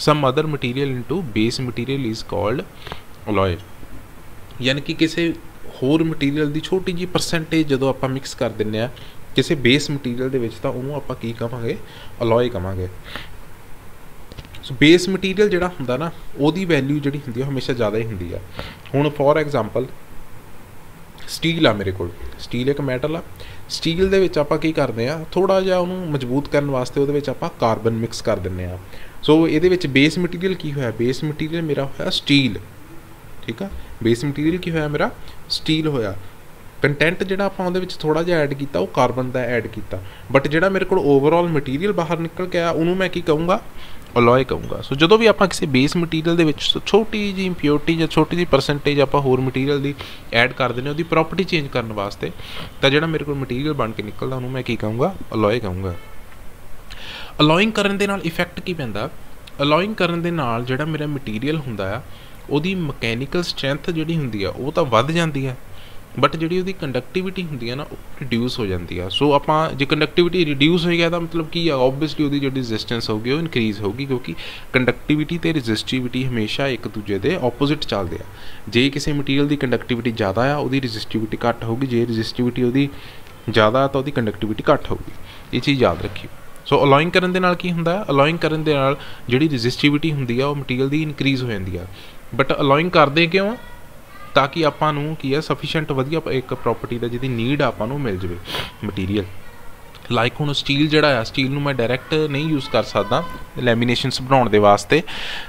some other material into base material is called alloy ਯਾਨੀ ਕਿ ਕਿਸੇ ਹੋਰ ਮਟੀਰੀਅਲ ਦੀ ਛੋਟੀ ਜੀ ਪਰਸੈਂਟੇਜ ਜਦੋਂ ਆਪਾਂ ਮਿਕਸ ਕਰ ਦਿੰਨੇ ਆ ਕਿਸੇ ਬੇਸ ਮਟੀਰੀਅਲ ਦੇ ਵਿੱਚ ਤਾਂ ਉਹਨੂੰ ਆਪਾਂ ਕੀ ਕਵਾਂਗੇ? ਅਲੋਏ ਕਵਾਂਗੇ। ਸੋ ਬੇਸ ਮਟੀਰੀਅਲ ਜਿਹੜਾ ਹੁੰਦਾ ਨਾ, ਉਹਦੀ ਵੈਲਿਊ ਜਿਹੜੀ ਹੁੰਦੀ ਆ ਹਮੇਸ਼ਾ ਜ਼ਿਆਦਾ ਹੀ ਹੁੰਦੀ ਆ। ਹੁਣ ਫੋਰ ਐਗਜ਼ਾਮਪਲ ਸਟੀਲ ਆ ਮੇਰੇ ਕੋਲ। ਸਟੀਲ ਇੱਕ ਮੈਟਲ ਆ। ਸਟੀਲ ਦੇ ਵਿੱਚ ਆਪਾਂ ਕੀ ਕਰਦੇ ਆ ਥੋੜਾ ਜਿਹਾ ਉਹਨੂੰ ਮਜ਼ਬੂਤ ਕਰਨ ਵਾਸਤੇ ਉਹਦੇ ਵਿੱਚ ਆਪਾਂ ਕਾਰਬਨ ਮਿਕਸ ਕਰ ਦਿੰਨੇ ਆ ਸੋ ਇਹਦੇ ਵਿੱਚ ਬੇਸ ਮਟੀਰੀਅਲ ਕੀ ਹੋਇਆ? ਬੇਸ ਮਟੀਰੀਅਲ ਮੇਰਾ ਹੋਇਆ ਸਟੀਲ ਠੀਕ ਆ? ਬੇਸ ਮਟੀਰੀਅਲ ਕੀ ਹੋਇਆ ਮੇਰਾ? ਸਟੀਲ ਹੋਇਆ। ਕੰਟੈਂਟ ਜਿਹੜਾ ਆਪਾਂ ਉਹਦੇ ਵਿੱਚ ਥੋੜਾ ਜਿਹਾ ਐਡ ਕੀਤਾ, ਉਹ ਕਾਰਬਨ ਦਾ ਐਡ ਕੀਤਾ। ਬਟ ਜਿਹੜਾ ਮੇਰੇ ਕੋਲ ਓਵਰਆਲ ਮਟੀਰੀਅਲ ਬਾਹਰ ਨਿਕਲ ਕੇ ਆਇਆ, ਉਹਨੂੰ ਮੈਂ ਕੀ ਕਹੂੰਗਾ? ਅਲੋਏ ਕਹੂੰਗਾ। ਸੋ ਜਦੋਂ ਵੀ ਆਪਾਂ ਕਿਸੇ ਬੇਸ ਮਟੀਰੀਅਲ ਦੇ ਵਿੱਚ ਛੋਟੀ ਜੀ ਇੰਪਿਓਰਟੀ ਜਾਂ ਛੋਟੀ ਜੀ ਪਰਸੈਂਟੇਜ ਆਪਾਂ ਹੋਰ ਮਟੀਰੀਅਲ ਦੀ ਐਡ ਕਰ ਦਿੰਦੇ ਉਹਦੀ ਪ੍ਰੋਪਰਟੀ ਚੇਂਜ ਕਰਨ ਵਾਸਤੇ, ਤਾਂ ਜਿਹੜਾ ਮੇਰੇ ਕੋਲ ਮਟੀਰੀਅਲ ਬਣ ਕੇ ਨਿਕਲਦਾ, ਉਹਨੂੰ ਮੈਂ ਕੀ ਕਹੂੰਗਾ? ਅਲੋਏ ਕਹੂੰਗਾ। ਅਲੋਇੰਗ ਕਰਨ ਦੇ ਨਾਲ ਇਫੈਕਟ ਕੀ ਪੈਂਦਾ? ਅਲੋਇੰਗ ਕਰਨ ਦੇ ਨਾਲ ਜਿਹੜਾ ਮੇਰਾ ਮਟੀਰੀਅਲ ਹੁੰਦਾ ਆ, ਉਹਦੀ ਮਕੈਨੀਕਲ ਸਟਰੈਂਥ ਜਿਹੜੀ ਹੁੰਦੀ ਆ, ਉਹ ਤਾਂ ਵੱਧ ਜਾਂਦੀ ਆ। ਬਟ ਜਿਹੜੀ ਉਹਦੀ ਕੰਡਕਟਿਵਿਟੀ ਹੁੰਦੀ ਆ ਨਾ, ਉਹ ਰਿਡਿਊਸ ਹੋ ਜਾਂਦੀ ਆ। ਸੋ ਆਪਾਂ ਜੇ ਕੰਡਕਟਿਵਿਟੀ ਰਿਡਿਊਸ ਹੋਈ ਗਿਆ, ਤਾਂ ਮਤਲਬ ਕੀ ਆ? ਆਬਵੀਅਸਲੀ ਉਹਦੀ ਜਿਹੜੀ ਰੈਜ਼ਿਸਟੈਂਸ ਹੋਊਗੀ, ਉਹ ਇਨਕਰੀਜ਼ ਹੋਊਗੀ, ਕਿਉਂਕਿ ਕੰਡਕਟਿਵਿਟੀ ਤੇ ਰੈਜ਼ਿਸਟਿਵਿਟੀ ਹਮੇਸ਼ਾ ਇੱਕ ਦੂਜੇ ਦੇ ਆਪੋਜ਼ਿਟ ਚੱਲਦੇ ਆ। ਜੇ ਕਿਸੇ ਮਟੀਰੀਅਲ ਦੀ ਕੰਡਕਟਿਵਿਟੀ ਜ਼ਿਆਦਾ ਆ, ਉਹਦੀ ਰੈਜ਼ਿਸਟਿਵਿਟੀ ਘੱਟ ਹੋਊਗੀ। ਜੇ ਰੈਜ਼ਿਸਟਿਵਿਟੀ ਉਹਦੀ ਜ਼ਿਆਦਾ ਤਾਂ ਉਹਦੀ ਕੰਡਕਟਿਵਿਟੀ ਘੱਟ ਹੋਊਗੀ। ਇਹ ਚੀਜ਼ ਯਾਦ ਰੱਖਿਓ। ਸੋ ਅਲਾਈਂਗ ਕਰਨ ਦੇ ਨਾਲ ਕੀ ਹੁੰਦਾ? ਹੈ ਅਲਾਈਂਗ ਕਰਨ ਦੇ ਨਾਲ ਜਿਹੜੀ ਰੈਜ਼ਿਸਟਿਵਿਟੀ ਹੁੰਦੀ ਆ, ਉਹ ਮਟੀਰੀਅਲ ਦੀ ਇਨਕਰੀਜ਼ ਹੋ ਜਾਂਦੀ ਆ। ਬਟ ਅਲਾਈਂਗ ਕਰਦੇ ਕਿਉਂ? ਤਾਂ ਕਿ ਆਪਾਂ ਨੂੰ ਕੀ ਹੈ ਸਫੀਸ਼ੀਐਂਟ ਵਧੀਆ ਇੱਕ ਪ੍ਰਾਪਰਟੀ ਦਾ ਜਿਹਦੀ ਨੀਡ ਆਪਾਂ ਨੂੰ ਮਿਲ ਜਵੇ ਮਟੀਰੀਅਲ ਲਾਈਕ ਹੁਣ ਸਟੀਲ ਜਿਹੜਾ ਆ ਸਟੀਲ ਨੂੰ ਮੈਂ ਡਾਇਰੈਕਟ ਨਹੀਂ ਯੂਜ਼ ਕਰ ਸਕਦਾ ਲੈਮੀਨੇਸ਼ਨਸ ਬਣਾਉਣ ਦੇ ਵਾਸਤੇ,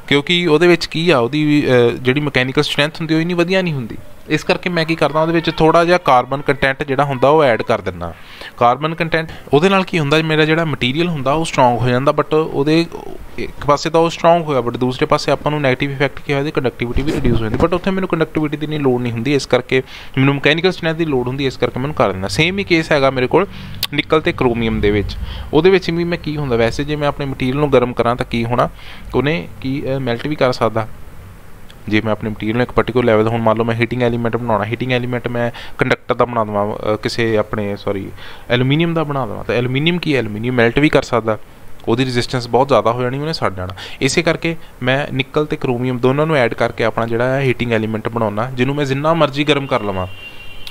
ਕਿਉਂਕਿ ਉਹਦੇ ਵਿੱਚ ਕੀ ਆ, ਉਹਦੀ ਜਿਹੜੀ ਮਕੈਨੀਕਲ ਸਟਰੈਂਥ ਹੁੰਦੀ, ਉਹ ਇਨੀ ਵਧੀਆ ਨਹੀਂ ਹੁੰਦੀ। ਇਸ ਕਰਕੇ ਮੈਂ ਕੀ ਕਰਦਾ, ਉਹਦੇ ਵਿੱਚ ਥੋੜਾ ਜਿਹਾ ਕਾਰਬਨ ਕੰਟੈਂਟ ਜਿਹੜਾ ਹੁੰਦਾ, ਉਹ ਐਡ ਕਰ ਦਿੰਦਾ। ਕਾਰਬਨ ਕੰਟੈਂਟ ਉਹਦੇ ਨਾਲ ਕੀ ਹੁੰਦਾ, ਮੇਰਾ ਜਿਹੜਾ ਮਟੀਰੀਅਲ ਹੁੰਦਾ, ਉਹ ਸਟਰੋਂਗ ਹੋ ਜਾਂਦਾ ਬਟ ਉਹਦੇ ਇੱਕ ਪਾਸੇ ਤਾਂ ਉਹ ਸਟਰੋਂਗ ਹੋਇਆ ਬਟ ਦੂਸਰੇ ਪਾਸੇ ਆਪਾਂ ਨੂੰ ਨੈਗੇਟਿਵ ਇਫੈਕਟ ਕੀ ਹੋਇਆ ਦੀ ਕੰਡਕਟਿਵਿਟੀ ਵੀ ਰਿਡਿਊਸ ਹੋ ਜਾਂਦੀ। ਬਟ ਉੱਥੇ ਮੈਨੂੰ ਕੰਡਕਟਿਵਿਟੀ ਦੀ ਨਹੀਂ ਲੋੜ ਨਹੀਂ ਹੁੰਦੀ, ਇਸ ਕਰਕੇ ਮੈਨੂੰ ਮਕੈਨੀਕਲ ਸਟਰੈਂਥ ਦੀ ਲੋੜ ਹੁੰਦੀ, ਇਸ ਕਰਕੇ ਮੈਨੂੰ ਕਰ ਦਿੰਦਾ। ਸੇਮ ਹੀ ਕੇਸ ਹੈਗਾ ਮੇਰੇ ਕੋਲ ਨਿਕਲ ਤੇ ਕ੍ਰੋਮੀਅਮ ਦੇ ਵਿੱਚ। ਉਹਦੇ ਵਿੱਚ ਵੀ ਮੈਂ ਕੀ ਹੁੰਦਾ, ਵੈਸੇ ਜੇ ਮੈਂ ਆਪਣੇ ਮਟੀਰੀਅਲ ਨੂੰ ਗਰਮ ਕਰਾਂ, ਤਾਂ ਕੀ ਹੋਣਾ? ਉਹਨੇ ਕੀ ਮੈਲਟ ਵੀ ਕਰ ਸਕਦਾ। ਜੇ ਮੈਂ ਆਪਣੇ ਮਟੀਰੀਅਲ ਨੂੰ ਇੱਕ ਪਾਰਟਿਕੂਲਰ ਲੈਵਲ ਹੁਣ ਮੰਨ ਲਓ ਮੈਂ ਹੀਟਿੰਗ ਐਲੀਮੈਂਟ ਬਣਾਉਣਾ ਹੀਟਿੰਗ ਐਲੀਮੈਂਟ ਮੈਂ ਕੰਡਕਟਰ ਦਾ ਬਣਾ ਦਵਾਂ ਕਿਸੇ ਆਪਣੇ ਸੌਰੀ ਐਲੂਮੀਨੀਅਮ ਦਾ ਬਣਾ ਦਵਾਂ, ਤਾਂ ਐਲੂਮੀਨੀਅਮ ਕੀ ਐਲੂਮੀਨੀਅਮ ਮੈਲਟ ਵੀ ਕਰ ਸਕਦਾ। ਉਹਦੀ ਰੈਜ਼ਿਸਟੈਂਸ ਬਹੁਤ ਜ਼ਿਆਦਾ ਹੋ ਜਾਣੀ, ਉਹਨੇ ਸੜ ਜਾਣਾ। ਇਸੇ ਕਰਕੇ ਮੈਂ ਨਿਕਲ ਤੇ ਕਰੋਮੀਅਮ ਦੋਨਾਂ ਨੂੰ ਐਡ ਕਰਕੇ ਆਪਣਾ ਜਿਹੜਾ ਹੈ ਹੀਟਿੰਗ ਐਲੀਮੈਂਟ ਬਣਾਉਣਾ, ਜਿਹਨੂੰ ਮੈਂ ਜਿੰਨਾ ਮਰਜ਼ੀ ਗਰਮ ਕਰ ਲਵਾਂ।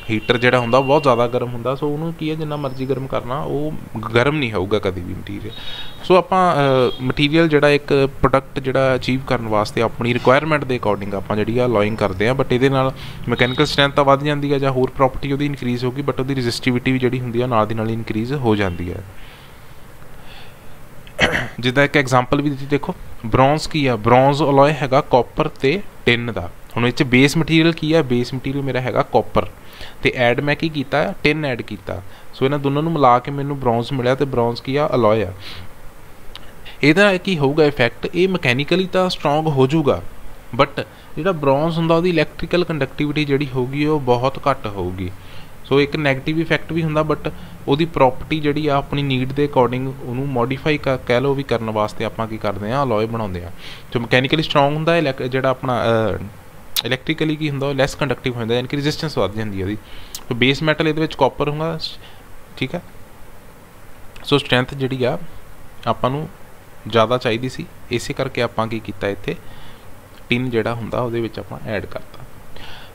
ਹੀਟਰ ਜਿਹੜਾ ਹੁੰਦਾ ਬਹੁਤ ਜ਼ਿਆਦਾ ਗਰਮ ਹੁੰਦਾ, ਸੋ ਉਹਨੂੰ ਕੀ ਹੈ, ਜਿੰਨਾ ਮਰਜ਼ੀ ਗਰਮ ਕਰਨਾ, ਉਹ ਗਰਮ ਨਹੀਂ ਹੋਊਗਾ ਕਦੀ ਵੀ ਮਟੀਰੀਅਲ ਸੋ ਆਪਾਂ ਮਟੀਰੀਅਲ ਜਿਹੜਾ ਇੱਕ ਪ੍ਰੋਡਕਟ ਜਿਹੜਾ ਅਚੀਵ ਕਰਨ ਵਾਸਤੇ ਆਪਣੀ ਰਿਕੁਆਇਰਮੈਂਟ ਦੇ ਅਕੋਰਡਿੰਗ ਆਪਾਂ ਜਿਹੜੀ ਆ ਲੋਇੰਗ ਕਰਦੇ ਆ ਬਟ ਇਹਦੇ ਨਾਲ ਮਕੈਨੀਕਲ ਸਟਰੈਂਥ ਤਾਂ ਵੱਧ ਜਾਂਦੀ ਹੈ ਜਾਂ ਹੋਰ ਪ੍ਰੋਪਰਟੀ ਉਹਦੀ ਇਨਕਰੀਜ਼ ਹੋਗੀ ਬਟ ਉਹਦੀ ਰੈਜ਼ਿਸਟਿਵਿਟੀ ਵੀ ਜਿਹੜੀ ਹੁੰਦੀ ਆ, ਨਾਲ ਦੀ ਨਾਲ ਇਨਕਰੀਜ਼ ਹੋ ਜਾਂਦੀ ਹੈ। ਜਿੱਦਾਂ ਇੱਕ ਐਗਜ਼ਾਮਪਲ ਵੀ ਦਿੱਤੀ, ਦੇਖੋ ਬ੍ਰੌਂਜ਼ ਕੀ ਆ? ਬ੍ਰੌਂਜ਼ ਅਲੋਏ ਹੈਗਾ ਕਾਪਰ ਤੇ ਟਿਨ ਦਾ। ਹੁਣ ਇਹ ਚ ਬੇਸ ਮਟੀਰੀਅਲ ਕੀ ਆ? ਬੇਸ ਮਟੀਰੀਅਲ ਮੇਰਾ ਹੈਗਾ ਕਾਪਰ ਤੇ ਐਡ ਮੈਂ ਕੀ ਕੀਤਾ? ਟਿਨ ਐਡ ਕੀਤਾ। ਸੋ ਇਹਨਾਂ ਦੋਨਾਂ ਨੂੰ ਮਿਲਾ ਕੇ ਮੈਨੂੰ ਬ੍ਰੌਂਜ਼ ਮਿਲਿਆ ਤੇ ਬ੍ਰੌਂਜ਼ ਕੀ ਆ? ਅਲੋਏ ਆ। ਇਹਦਾ ਕੀ ਹੋਊਗਾ ਇਫੈਕਟ ਇਹ ਮਕੈਨੀਕਲੀ ਤਾਂ ਸਟਰੋਂਗ ਹੋ ਜਾਊਗਾ ਬਟ ਜਿਹੜਾ ਬ੍ਰੌਂਜ਼ ਹੁੰਦਾ ਉਹਦੀ ਇਲੈਕਟ੍ਰੀਕਲ ਕੰਡਕਟਿਵਿਟੀ ਜਿਹੜੀ ਹੋਊਗੀ ਉਹ ਬਹੁਤ ਘੱਟ ਹੋਊਗੀ। ਸੋ ਇੱਕ 네ਗੇਟਿਵ ਇਫੈਕਟ ਵੀ ਹੁੰਦਾ ਬਟ ਉਹਦੀ ਪ੍ਰੋਪਰਟੀ ਜਿਹੜੀ ਆ ਆਪਣੀ ਨੀਡ ਦੇ ਅਕੋਰਡਿੰਗ ਉਹਨੂੰ ਮੋਡੀਫਾਈ ਕਹਿ ਲਓ ਵੀ ਕਰਨ ਵਾਸਤੇ ਆਪਾਂ ਕੀ ਕਰਦੇ ਆ? ਅਲੋਏ ਬਣਾਉਂਦੇ ਆ। ਜੋ ਮਕੈਨੀਕਲੀ ਸਟਰੋਂਗ ਹੁੰਦਾ ਹੈ ਜਿਹੜਾ ਆਪਣਾ ਇਲੈਕਟ੍ਰੀਕਲੀ ਕੀ ਹੁੰਦਾ, ਉਹ ਲੈਸ ਕੰਡਕਟਿਵ ਹੁੰਦਾ ਯਾਨੀ ਕਿ ਰੈਜ਼ਿਸਟੈਂਸ ਵੱਧ ਜਾਂਦੀ ਹੈ ਉਹਦੀ। ਸੋ ਬੇਸ ਮੈਟਲ ਇਹਦੇ ਵਿੱਚ ਕਾਪਰ ਹੁੰਦਾ, ਠੀਕ ਹੈ? ਸੋ ਸਟਰੈਂਥ ਜਿਹੜੀ ਆ, ਆਪਾਂ ਨੂੰ ਜ਼ਿਆਦਾ ਚਾਹੀਦੀ ਸੀ। ਇਸੇ ਕਰਕੇ ਆਪਾਂ ਕੀ ਕੀਤਾ ਇੱਥੇ? ਟਿਨ ਜਿਹੜਾ ਹੁੰਦਾ, ਉਹਦੇ ਵਿੱਚ ਆਪਾਂ ਐਡ ਕਰਤਾ।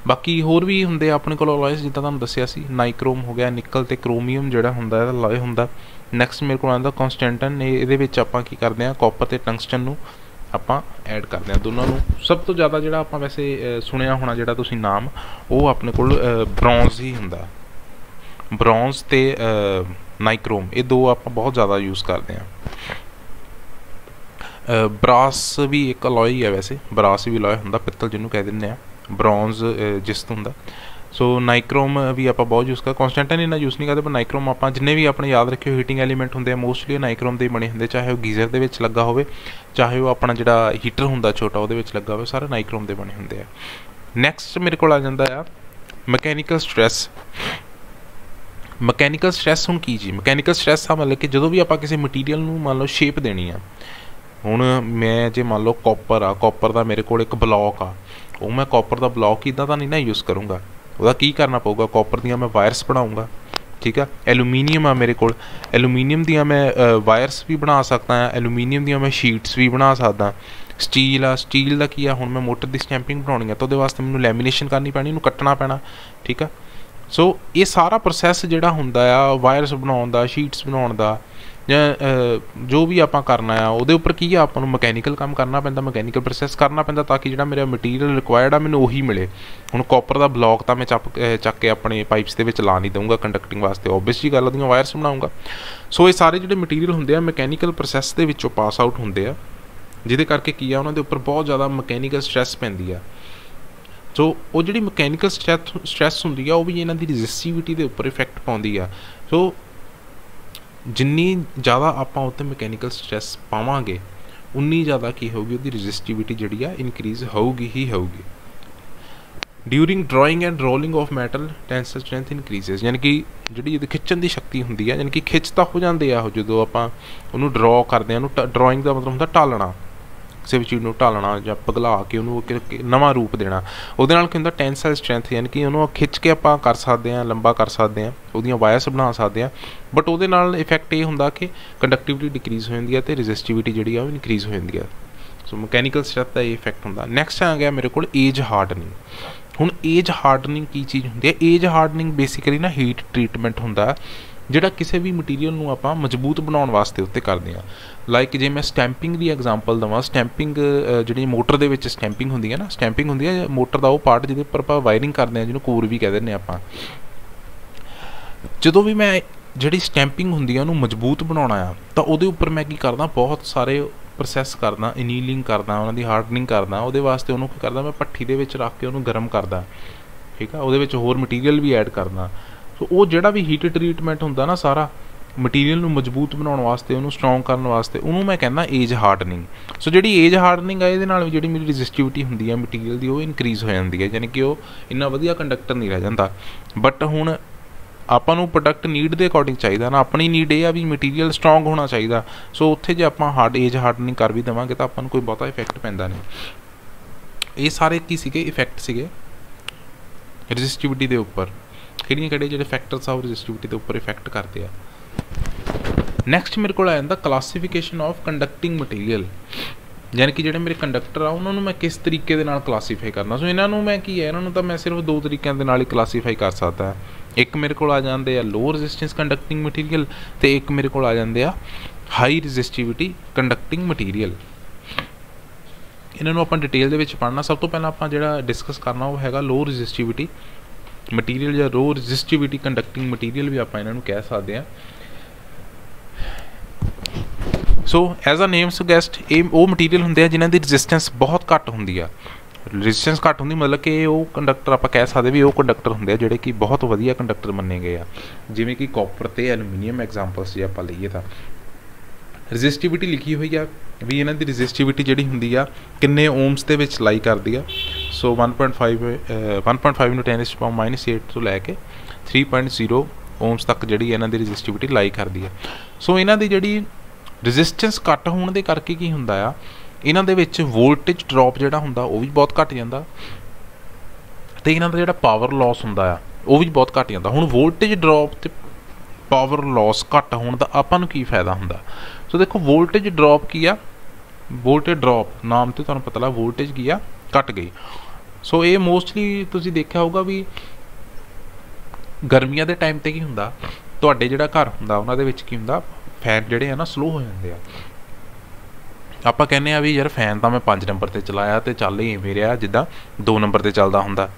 ਬਾਕੀ ਹੋਰ ਵੀ ਹੁੰਦੇ ਆਪਣੇ ਕੋਲ ਅਲੋਇਸ ਜਿੱਦਾਂ ਤੁਹਾਨੂੰ ਦੱਸਿਆ ਸੀ ਨਾਈਕ੍ਰੋਮ ਹੋ ਗਿਆ ਨਿਕਲ ਤੇ ਕ੍ਰੋਮੀਅਮ ਜਿਹੜਾ ਹੁੰਦਾ, ਇਹਦਾ ਅਲੋਏ ਹੁੰਦਾ। ਨੈਕਸਟ ਮੇਰੇ ਕੋਲ ਆਉਂਦਾ ਕਨਸਟੈਂਟਨ ਇਹਦੇ ਵਿੱਚ ਆਪਾਂ ਕੀ ਕਰਦੇ ਆ ਕਾਪਰ ਤੇ ਟੰਗਸਟਨ ਨੂੰ ਆਪਾਂ ਐਡ ਕਰਦੇ ਆ ਦੋਨਾਂ ਨੂੰ ਸਭ ਤੋਂ ਜ਼ਿਆਦਾ ਜਿਹੜਾ ਆਪਾਂ ਵੈਸੇ ਸੁਣਿਆ ਹੋਣਾ ਜਿਹੜਾ ਤੁਸੀਂ ਨਾਮ, ਉਹ ਆਪਣੇ ਕੋਲ ਬ੍ਰੌਂਜ਼ ਹੀ ਹੁੰਦਾ। ਬ੍ਰੌਂਜ਼ ਤੇ ਨਾਈਕ੍ਰੋਮ ਇਹ ਦੋ ਆਪਾਂ ਬਹੁਤ ਜ਼ਿਆਦਾ ਯੂਜ਼ ਕਰਦੇ ਹਾਂ। ਬ੍ਰਾਸ ਵੀ ਇੱਕ ਅਲੋਏ ਹੈ ਵੈਸੇ। ਬ੍ਰਾਸ ਵੀ ਅਲੋਏ ਹੁੰਦਾ, ਪਿੱਤਲ ਜਿਹਨੂੰ ਕਹਿ ਦਿੰਦੇ ਆ ਬ੍ਰੌਂਜ਼ ਜਿਸ ਹੁੰਦਾ। ਸੋ ਨਾਈਕ੍ਰੋਮ uh, ਵੀ ਆਪਾਂ ਬਹੁਤ ਯੂਜ਼ ਕਰ ਕਨਸਟੈਂਟਨ ਇਹਨਾਂ ਯੂਜ਼ ਨਹੀਂ ਕਰਦੇ ਪਰ ਨਾਈਕ੍ਰੋਮ ਆਪਾਂ ਜਿੰਨੇ ਵੀ ਆਪਣੇ ਯਾਦ ਰੱਖਿਓ ਹੀਟਿੰਗ ਐਲੀਮੈਂਟ ਹੁੰਦੇ ਆ ਮੋਸਟਲੀ ਨਾਈਕ੍ਰੋਮ ਦੇ ਬਣੇ ਹੁੰਦੇ ਚਾਹੇ ਉਹ ਗੀਜ਼ਰ ਦੇ ਵਿੱਚ ਲੱਗਾ ਹੋਵੇ, ਚਾਹੇ ਉਹ ਆਪਣਾ ਜਿਹੜਾ ਹੀਟਰ ਹੁੰਦਾ ਛੋਟਾ ਉਹਦੇ ਵਿੱਚ ਲੱਗਾ ਹੋਵੇ, ਸਾਰੇ ਨਾਈਕ੍ਰੋਮ ਦੇ ਬਣੇ ਹੁੰਦੇ ਆ। ਨੈਕਸਟ ਮੇਰੇ ਕੋਲ ਆ ਜਾਂਦਾ ਆ ਮਕੈਨੀਕਲ ਸਟ੍ਰੈਸ ਮਕੈਨੀਕਲ ਸਟ੍ਰੈਸ ਹੁਣ ਕੀ ਜੀ? ਮਕੈਨੀਕਲ ਸਟ੍ਰੈਸ ਆ ਮਤਲਬ ਕਿ ਜਦੋਂ ਵੀ ਆਪਾਂ ਕਿਸੇ ਮਟੀਰੀਅਲ ਨੂੰ ਮੰਨ ਲਓ ਸ਼ੇਪ ਦੇਣੀ ਆ, ਹੁਣ ਮੈਂ ਜੇ ਮੰਨ ਲਓ ਕਾਪਰ ਆ ਕਾਪਰ ਦਾ ਮੇਰੇ ਕੋਲ ਇੱਕ ਬਲੌਕ ਆ, ਉਹ ਮੈਂ ਕਾਪਰ ਦਾ ਬਲੌਕ ਇਦਾਂ ਤਾਂ ਨਹੀਂ ਨਾ ਯੂਜ਼ ਕਰੂੰਗਾ। ਉਹਦਾ ਕੀ ਕਰਨਾ ਪਊਗਾ? ਕਾਪਰ ਦੀਆਂ ਮੈਂ ਵਾਇਰਸ ਬਣਾਉਂਗਾ, ਠੀਕ ਆ? ਐਲੂਮੀਨੀਅਮ ਆ ਮੇਰੇ ਕੋਲ। ਐਲੂਮੀਨੀਅਮ ਦੀਆਂ ਮੈਂ ਵਾਇਰਸ ਵੀ ਬਣਾ ਸਕਦਾ ਆ ਐਲੂਮੀਨੀਅਮ ਦੀਆਂ ਮੈਂ ਸ਼ੀਟਸ ਵੀ ਬਣਾ ਸਕਦਾ ਸਟੀਲ ਆ ਸਟੀਲ ਦਾ ਕੀ ਆ? ਹੁਣ ਮੈਂ ਮੋਟਰ ਦੀ ਸਟੈਂਪਿੰਗ ਬਣਾਉਣੀ ਆ ਤਾਂ ਉਹਦੇ ਵਾਸਤੇ ਮੈਨੂੰ ਲੈਮੀਨੇਸ਼ਨ ਕਰਨੀ ਪੈਣੀ, ਉਹਨੂੰ ਕੱਟਣਾ ਪੈਣਾ, ਠੀਕ ਆ? ਸੋ ਇਹ ਸਾਰਾ ਪ੍ਰੋਸੈਸ ਜਿਹੜਾ ਹੁੰਦਾ ਆ ਵਾਇਰਸ ਬਣਾਉਣ ਦਾ ਸ਼ੀਟਸ ਬਣਾਉਣ ਦਾ ਜਾਂ ਜੋ ਵੀ ਆਪਾਂ ਕਰਨਾ ਆ, ਉਹਦੇ ਉੱਪਰ ਕੀ ਆ, ਆਪਾਂ ਨੂੰ ਮਕੈਨੀਕਲ ਕੰਮ ਕਰਨਾ ਪੈਂਦਾ, ਮਕੈਨੀਕਲ ਪ੍ਰੋਸੈਸ ਕਰਨਾ ਪੈਂਦਾ ਤਾਂ ਕਿ ਜਿਹੜਾ ਮੇਰਾ ਮਟੀਰੀਅਲ ਰਿਕੁਆਇਰਡ ਆ, ਮੈਨੂੰ ਉਹੀ ਮਿਲੇ। ਹੁਣ ਕਾਪਰ ਦਾ ਬਲੌਕ ਤਾਂ ਮੈਂ ਚੱਕ ਚੱਕ ਕੇ ਆਪਣੇ ਪਾਈਪਸ ਦੇ ਵਿੱਚ ਲਾ ਨਹੀਂ ਦਊਂਗਾ ਕੰਡਕਟਿੰਗ ਵਾਸਤੇ ਓਬਵੀਅਸਲੀ ਗੱਲ ਉਹਦੀਆਂ ਵਾਇਰਸ ਬਣਾਉਂਗਾ। ਸੋ ਇਹ ਸਾਰੇ ਜਿਹੜੇ ਮਟੀਰੀਅਲ ਹੁੰਦੇ ਆ ਮਕੈਨੀਕਲ ਪ੍ਰੋਸੈਸ ਦੇ ਵਿੱਚੋਂ ਪਾਸ ਆਊਟ ਹੁੰਦੇ ਆ, ਜਿਹਦੇ ਕਰਕੇ ਕੀ ਆ, ਉਹਨਾਂ ਦੇ ਉੱਪਰ ਬਹੁਤ ਜ਼ਿਆਦਾ ਮਕੈਨੀਕਲ ਸਟ੍ਰੈਸ ਪੈਂਦੀ ਆ। ਸੋ ਉਹ ਜਿਹੜੀ ਮਕੈਨੀਕਲ ਸਟ੍ਰੈਸ ਸਟ੍ਰੈਸ ਹੁੰਦੀ ਆ, ਉਹ ਵੀ ਇਹਨਾਂ ਦੀ ਰੈਜ਼ਿਸਟਿਵਿਟੀ ਦੇ ਉੱਪਰ ਇਫੈਕਟ ਪਾਉਂਦੀ ਆ। ਸੋ ਜਿੰਨੀ ਜ਼ਿਆਦਾ ਆਪਾਂ ਉੱਤੇ ਮਕੈਨੀਕਲ ਸਟ੍ਰੈਸ ਪਾਵਾਂਗੇ, ਉਨੀ ਜ਼ਿਆਦਾ ਕੀ ਹੋਊਗੀ, ਉਹਦੀ ਰੈਜ਼ਿਸਟਿਵਿਟੀ ਜਿਹੜੀ ਆ ਇਨਕਰੀਜ਼ ਹੋਊਗੀ ਹੀ ਹੋਊਗੀ। During drawing and rolling of metal tensile strength increases ਯਾਨੀ ਕਿ ਜਿਹੜੀ ਇਹਦੀ ਖਿੱਚਣ ਦੀ ਸ਼ਕਤੀ ਹੁੰਦੀ ਹੈ ਯਾਨੀ ਕਿ ਖਿੱਚ ਤਾਂ ਹੋ ਜਾਂਦੇ ਆ ਉਹ ਜਦੋਂ ਆਪਾਂ ਉਹਨੂੰ ਡਰਾ ਕਰਦੇ ਆ, ਉਹਨੂੰ ਡਰਾਇੰਗ ਦਾ ਮਤਲਬ ਹੁੰਦਾ ਟਾਲਣਾ। ਕਿਸੇ ਵੀ ਚੀਜ਼ ਨੂੰ ਢਾਲਣਾ ਜਾਂ ਪਗਲਾ ਕੇ ਉਹਨੂੰ ਨਵਾਂ ਰੂਪ ਦੇਣਾ, ਉਹਦੇ ਨਾਲ ਕੀ ਹੁੰਦਾ ਟੈਂਸਾਈਲ ਸਟਰੈਂਥ ਯਾਨੀ ਕਿ ਉਹਨੂੰ ਖਿੱਚ ਕੇ ਆਪਾਂ ਕਰ ਸਕਦੇ ਹਾਂ, ਲੰਬਾ ਕਰ ਸਕਦੇ ਹਾਂ, ਉਹਦੀਆਂ ਵਾਇਰਸ ਬਣਾ ਸਕਦੇ ਹਾਂ ਬਟ ਉਹਦੇ ਨਾਲ ਇਫੈਕਟ ਇਹ ਹੁੰਦਾ ਕਿ ਕੰਡਕਟਿਵਿਟੀ ਡਿਕਰੀਜ਼ ਹੋ ਜਾਂਦੀ ਹੈ ਤੇ ਰੈਜ਼ਿਸਟਿਵਿਟੀ ਜਿਹੜੀ ਆ ਉਹ ਇਨਕਰੀਜ਼ ਹੋ ਜਾਂਦੀ ਹੈ। ਸੋ ਮਕੈਨੀਕਲ ਸਟਰੈਂਥ ਦਾ ਇਹ ਇਫੈਕਟ ਹੁੰਦਾ। ਨੈਕਸਟ ਆ ਗਿਆ ਮੇਰੇ ਕੋਲ ਏਜ ਹਾਰਡਨਿੰਗ ਹੁਣ ਏਜ ਹਾਰਡਨਿੰਗ ਕੀ ਚੀਜ਼ ਹੁੰਦੀ ਹੈ? ਏਜ ਹਾਰਡਨਿੰਗ ਬੇਸਿਕਲੀ ਨਾ ਹੀਟ ਟ੍ਰੀਟਮੈਂਟ ਹੁੰਦਾ। ਜਿਹੜਾ ਕਿਸੇ ਵੀ ਮਟੀਰੀਅਲ ਨੂੰ ਆਪਾਂ ਮਜ਼ਬੂਤ ਬਣਾਉਣ ਵਾਸਤੇ ਉੱਤੇ ਕਰਦੇ ਆ ਲਾਈਕ ਜੇ ਮੈਂ ਸਟੈਂਪਿੰਗ ਦੀ ਐਗਜ਼ਾਮਪਲ ਦਵਾਂ ਸਟੈਂਪਿੰਗ ਜਿਹੜੀ ਮੋਟਰ ਦੇ ਵਿੱਚ ਸਟੈਂਪਿੰਗ ਹੁੰਦੀ ਹੈ ਨਾ ਸਟੈਂਪਿੰਗ ਹੁੰਦੀ ਹੈ, ਮੋਟਰ ਦਾ ਉਹ ਪਾਰਟ ਜਿਹਦੇ ਉੱਪਰ ਆਪਾਂ ਵਾਇਰਿੰਗ ਕਰਦੇ ਆ ਜਿਹਨੂੰ ਕੋਰ ਵੀ ਕਹਿ ਦਿੰਦੇ ਆਪਾਂ। ਜਦੋਂ ਵੀ ਮੈਂ ਜਿਹੜੀ ਸਟੈਂਪਿੰਗ ਹੁੰਦੀ ਆ ਉਹਨੂੰ ਮਜ਼ਬੂਤ ਬਣਾਉਣਾ ਆ, ਤਾਂ ਉਹਦੇ ਉੱਪਰ ਮੈਂ ਕੀ ਕਰਦਾ, ਬਹੁਤ ਸਾਰੇ ਪ੍ਰੋਸੈਸ ਕਰਦਾ ਇਨੀਲਿੰਗ ਕਰਦਾ, ਉਹਨਾਂ ਦੀ ਹਾਰਡਨਿੰਗ ਕਰਦਾ, ਉਹਦੇ ਵਾਸਤੇ ਉਹਨੂੰ ਕੀ ਕਰਦਾ, ਮੈਂ ਪੱਠੀ ਦੇ ਵਿੱਚ ਰੱਖ ਕੇ ਉਹਨੂੰ ਗਰਮ ਕਰਦਾ। ਠੀਕ ਆ? ਉਹਦੇ ਵਿੱਚ ਹੋਰ ਮਟੀਰੀਅਲ ਵੀ ਐਡ ਕਰਦਾ। ਸੋ ਉਹ ਜਿਹੜਾ ਵੀ ਹੀਟ ਟ੍ਰੀਟਮੈਂਟ ਹੁੰਦਾ ਨਾ ਸਾਰਾ ਮਟੀਰੀਅਲ ਨੂੰ ਮਜ਼ਬੂਤ ਬਣਾਉਣ ਵਾਸਤੇ, ਉਹਨੂੰ ਸਟਰੋਂਗ ਕਰਨ ਵਾਸਤੇ, ਉਹਨੂੰ ਮੈਂ ਕਹਿੰਦਾ ਏਜ ਹਾਰਡਨਿੰਗ ਸੋ ਜਿਹੜੀ ਏਜ ਹਾਰਡਨਿੰਗ ਆ, ਇਹਦੇ ਨਾਲ ਵੀ ਜਿਹੜੀ ਮੇਰੀ ਰੈਜ਼ਿਸਟਿਵਿਟੀ ਹੁੰਦੀ ਹੈ ਮਟੀਰੀਅਲ ਦੀ, ਉਹ ਇਨਕਰੀਜ਼ ਹੋ ਜਾਂਦੀ ਹੈ ਯਾਨੀ ਕਿ ਉਹ ਇੰਨਾ ਵਧੀਆ ਕੰਡਕਟਰ ਨਹੀਂ ਰਹਿ ਜਾਂਦਾ। ਬਟ ਹੁਣ ਆਪਾਂ ਨੂੰ ਪ੍ਰੋਡਕਟ ਨੀਡ ਦੇ ਅਕੋਰਡਿੰਗ ਚਾਹੀਦਾ ਨਾ, ਆਪਣੀ ਨੀਡ ਇਹ ਆ ਵੀ ਮਟੀਰੀਅਲ ਸਟਰੋਂਗ ਹੋਣਾ ਚਾਹੀਦਾ। ਸੋ ਉੱਥੇ ਜੇ ਆਪਾਂ ਹਾਰਡ ਏਜ ਹਾਰਡਨਿੰਗ ਕਰ ਵੀ ਦੇਵਾਂਗੇ, ਤਾਂ ਆਪਾਂ ਨੂੰ ਕੋਈ ਬਹੁਤਾ ਇਫੈਕਟ ਪੈਂਦਾ ਨਹੀਂ। ਇਹ ਸਾਰੇ ਕੀ ਸੀਗੇ? ਇਫੈਕਟ ਸੀਗੇ? ਰੈਜ਼ਿਸਟਿਵਿਟੀ ਦੇ ਉੱਪਰ। ਕਿਹੜੀਆਂ ਕਿਹੜੇ ਜਿਹੜੇ ਫੈਕਟਰਸ ਆ ਉਹ ਰੈਜ਼ਿਸਟਿਵਿਟੀ ਦੇ ਉੱਪਰ ਇਫੈਕਟ ਕਰਦੇ ਆ। ਨੈਕਸਟ ਮੇਰੇ ਕੋਲ ਆ ਜਾਂਦਾ ਕਲਾਸੀਫਿਕੇਸ਼ਨ ਆਫ ਕੰਡਕਟਿੰਗ ਮਟੀਰੀਅਲ ਯਾਨੀ ਕਿ ਜਿਹੜੇ ਮੇਰੇ ਕੰਡਕਟਰ ਆ, ਉਹਨਾਂ ਨੂੰ ਮੈਂ ਕਿਸ ਤਰੀਕੇ ਦੇ ਨਾਲ ਕਲਾਸੀਫਾਈ ਕਰਨਾ। ਸੋ ਇਹਨਾਂ ਨੂੰ ਮੈਂ ਕੀ ਹੈ, ਇਹਨਾਂ ਨੂੰ ਤਾਂ ਮੈਂ ਸਿਰਫ ਦੋ ਤਰੀਕਿਆਂ ਦੇ ਨਾਲ ਹੀ ਕਲਾਸੀਫਾਈ ਕਰ ਸਕਦਾ। ਇੱਕ ਮੇਰੇ ਕੋਲ ਆ ਜਾਂਦੇ ਆ ਲੋ ਰੈਜ਼ਿਸਟੈਂਸ ਕੰਡਕਟਿੰਗ ਮਟੀਰੀਅਲ ਤੇ ਇੱਕ ਮੇਰੇ ਕੋਲ ਆ ਜਾਂਦੇ ਆ ਹਾਈ ਰੈਜ਼ਿਸਟਿਵਿਟੀ ਕੰਡਕਟਿੰਗ ਮਟੀਰੀਅਲ ਇਹਨਾਂ ਨੂੰ ਆਪਾਂ ਡਿਟੇਲ ਦੇ ਵਿੱਚ ਪੜ੍ਹਨਾ। ਸਭ ਤੋਂ ਪਹਿਲਾਂ ਆਪਾਂ ਜਿਹੜਾ ਡਿਸਕਸ ਕਰਨਾ ਉਹ ਹੈਗਾ ਲੋ ਰੈਜ਼ਿਸਟਿਵਿਟੀ ਮਟੀਰੀਅਲ ਜਾਂ ਲੋ ਰੈਜ਼ਿਸਟਿਵਿਟੀ ਕੰਡਕਟਿੰਗ ਮਟੀਰੀਅਲ ਵੀ ਆਪਾਂ ਇਹਨਾਂ ਨੂੰ ਕਹਿ ਸਕਦੇ ਆ ਸੋ ਐਜ਼ ਅ ਨੇਮ ਸੁਗੈਸਟ ਇਹ ਉਹ ਮਟੀਰੀਅਲ ਹੁੰਦੇ ਆ ਜਿਨ੍ਹਾਂ ਦੀ ਰੈਜ਼ਿਸਟੈਂਸ ਬਹੁਤ ਘੱਟ ਹੁੰਦੀ ਆ। ਰੈਜ਼ਿਸਟੈਂਸ ਘੱਟ ਹੁੰਦੀ ਮਤਲਬ ਕਿ ਉਹ ਕੰਡਕਟਰ ਆਪਾਂ ਕਹਿ ਸਕਦੇ ਵੀ ਉਹ ਕੰਡਕਟਰ ਹੁੰਦੇ ਆ ਜਿਹੜੇ ਕਿ ਬਹੁਤ ਵਧੀਆ ਕੰਡਕਟਰ ਮੰਨੇ ਗਏ ਆ। ਜਿਵੇਂ ਕਿ ਕਾਪਰ ਤੇ ਐਲੂਮੀਨੀਅਮ ਐਗਜ਼ਾਮਪਲਸ ਜੇ ਆਪਾਂ ਲਈਏ ਤਾਂ। ਰੈਜ਼ਿਸਟਿਵਿਟੀ ਲਿਖੀ ਹੋਈ ਆ, ਵੀ ਇਹਨਾਂ ਦੀ ਰੈਜ਼ਿਸਟਿਵਿਟੀ ਜਿਹੜੀ ਹੁੰਦੀ ਆ, ਕਿੰਨੇ ਓਮਸ ਦੇ ਵਿੱਚ ਲਾਈ ਕਰਦੀ ਆ। ਸੋ 1.5 1.5 ਨੂੰ 10 ਪਾਵਰ ਮਾਈਨਸ 8 ਤੋਂ ਲੈ ਕੇ 3.0 ਓਮਸ ਤੱਕ ਜਿਹੜੀ ਇਹਨਾਂ ਦੀ ਰੈਜ਼ਿਸਟਿਵਿਟੀ ਲਾਈ ਕਰਦੀ ਆ। ਸੋ ਇਹਨਾਂ ਦੀ ਜਿਹੜੀ ਰੈਜ਼ਿਸਟੈਂਸ ਘੱਟ ਹੋਣ ਦੇ ਕਰਕੇ ਕੀ ਹੁੰਦਾ ਆ, ਇਹਨਾਂ ਦੇ ਵਿੱਚ ਵੋਲਟੇਜ ਡ੍ਰੌਪ ਜਿਹੜਾ ਹੁੰਦਾ, ਉਹ ਵੀ ਬਹੁਤ ਘੱਟ ਜਾਂਦਾ। ਤੇ ਇਹਨਾਂ ਦਾ ਜਿਹੜਾ ਪਾਵਰ ਲਾਸ ਹੁੰਦਾ ਆ, ਉਹ ਵੀ ਬਹੁਤ ਘੱਟ ਜਾਂਦਾ। ਹੁਣ ਵੋਲਟੇਜ ਡ੍ਰੌਪ ਤੇ ਪਾਵਰ ਲਾਸ ਘੱਟ ਹੋਣ ਦਾ ਆਪਾਂ ਨੂੰ ਕੀ ਫਾਇਦਾ ਹੁੰਦਾ? ਸੋ ਦੇਖੋ ਵੋਲਟੇਜ ਡ੍ਰੌਪ ਕੀ ਆ? ਵੋਲਟੇਜ ਡ੍ਰੌਪ ਨਾਮ ਤੇ ਤੁਹਾਨੂੰ ਪਤਾ ਲੱਗ ਵੋਲਟੇਜ ਕੀ ਆ? ਘਟ ਗਈ। ਸੋ ਇਹ ਮੋਸਟਲੀ ਤੁਸੀਂ ਦੇਖਿਆ ਹੋਊਗਾ ਵੀ ਗਰਮੀਆਂ ਦੇ ਟਾਈਮ ਤੇ ਕੀ ਹੁੰਦਾ? ਤੁਹਾਡੇ ਜਿਹੜਾ ਘਰ ਹੁੰਦਾ, ਉਹਨਾਂ ਦੇ ਵਿੱਚ ਕੀ ਹੁੰਦਾ? ਫੈਨ ਜਿਹੜੇ ਆ ਨਾ ਸਲੋ ਹੋ ਜਾਂਦੇ ਆ। ਆਪਾਂ ਕਹਿੰਦੇ ਆ ਵੀ ਯਾਰ ਫੈਨ ਤਾਂ ਮੈਂ 5 ਨੰਬਰ ਤੇ ਚਲਾਇਆ ਤੇ ਚੱਲ ਹੀ ਐਵੇਂ ਰਿਹਾ, ਜਿੱਦਾਂ 2 ਨੰਬਰ ਤੇ ਚੱਲਦਾ ਹੁੰਦਾ।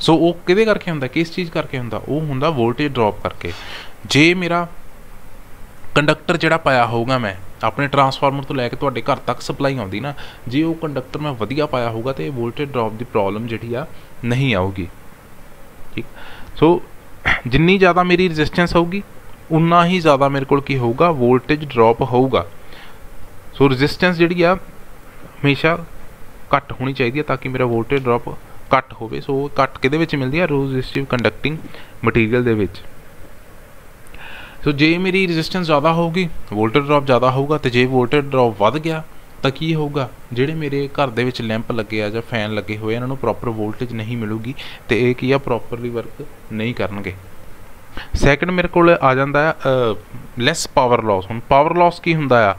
ਸੋ ਉਹ ਕਿਹਦੇ ਕਰਕੇ ਹੁੰਦਾ? ਕਿਸ ਚੀਜ਼ ਕਰਕੇ ਹੁੰਦਾ? ਉਹ ਹੁੰਦਾ ਵੋਲਟੇਜ ਡ੍ਰੌਪ ਕਰਕੇ। ਜੇ ਮੇਰਾ ਕੰਡਕਟਰ ਜਿਹੜਾ ਪਾਇਆ ਹੋਊਗਾ ਮੈਂ, ਆਪਣੇ ਟਰਾਂਸਫਾਰਮਰ ਤੋਂ ਲੈ ਕੇ ਤੁਹਾਡੇ ਘਰ ਤੱਕ ਸਪਲਾਈ ਆਉਂਦੀ ਨਾ, ਜੇ ਉਹ ਕੰਡਕਟਰ ਮੈਂ ਵਧੀਆ ਪਾਇਆ ਹੋਊਗਾ ਤੇ ਵੋਲਟੇਜ ਡ੍ਰੌਪ ਦੀ ਪ੍ਰੋਬਲਮ ਜਿਹੜੀ ਆ ਨਹੀਂ ਆਊਗੀ। ਠੀਕ? ਸੋ ਜਿੰਨੀ ਜ਼ਿਆਦਾ ਮੇਰੀ ਰੈਜ਼ਿਸਟੈਂਸ ਹੋਊਗੀ, ਉਨਾ ਹੀ ਜ਼ਿਆਦਾ ਮੇਰੇ ਕੋਲ ਕੀ ਹੋਊਗਾ? ਵੋਲਟੇਜ ਡ੍ਰੌਪ ਹੋਊਗਾ। ਸੋ ਰੈਜ਼ਿਸਟੈਂਸ ਜਿਹੜੀ ਆ ਹਮੇਸ਼ਾ ਘੱਟ ਹੋਣੀ ਚਾਹੀਦੀ ਹੈ ਤਾਂ ਕਿ ਮੇਰਾ ਵੋਲਟੇਜ ਡ੍ਰੌਪ ਘੱਟ ਹੋਵੇ। ਸੋ ਘੱਟ ਕਿਹਦੇ ਵਿੱਚ ਮਿਲਦੀ ਆ? ਰੋਜਿਸਟਿਵ ਕੰਡਕਟਿੰਗ ਮਟੀਰੀਅਲ ਦੇ ਵਿੱਚ। ਸੋ ਜੇ ਮੇਰੀ ਰੈਜ਼ਿਸਟੈਂਸ ਜ਼ਿਆਦਾ ਹੋਊਗੀ ਵੋਲਟੇਜ ਡ੍ਰੌਪ ਜ਼ਿਆਦਾ ਹੋਊਗਾ, ਤੇ ਜੇ ਵੋਲਟੇਜ ਡ੍ਰੌਪ ਵੱਧ ਗਿਆ, ਤਾਂ ਕੀ ਹੋਊਗਾ? ਜਿਹੜੇ ਮੇਰੇ ਘਰ ਦੇ ਵਿੱਚ ਲੈਂਪ ਲੱਗੇ ਆ ਜਾਂ ਫੈਨ ਲੱਗੇ ਹੋਏ ਇਹਨਾਂ ਨੂੰ ਪ੍ਰੋਪਰ ਵੋਲਟੇਜ ਨਹੀਂ ਮਿਲੂਗੀ, ਤੇ ਇਹ ਕੀ ਆ? ਪ੍ਰੋਪਰਲੀ ਵਰਕ ਨਹੀਂ ਕਰਨਗੇ। ਸੈਕੰਡ ਮੇਰੇ ਕੋਲ ਆ ਜਾਂਦਾ ਹੈ ਲੈਸ ਪਾਵਰ ਲਾਸ ਹੁਣ ਪਾਵਰ ਲਾਸ ਕੀ ਹੁੰਦਾ ਆ?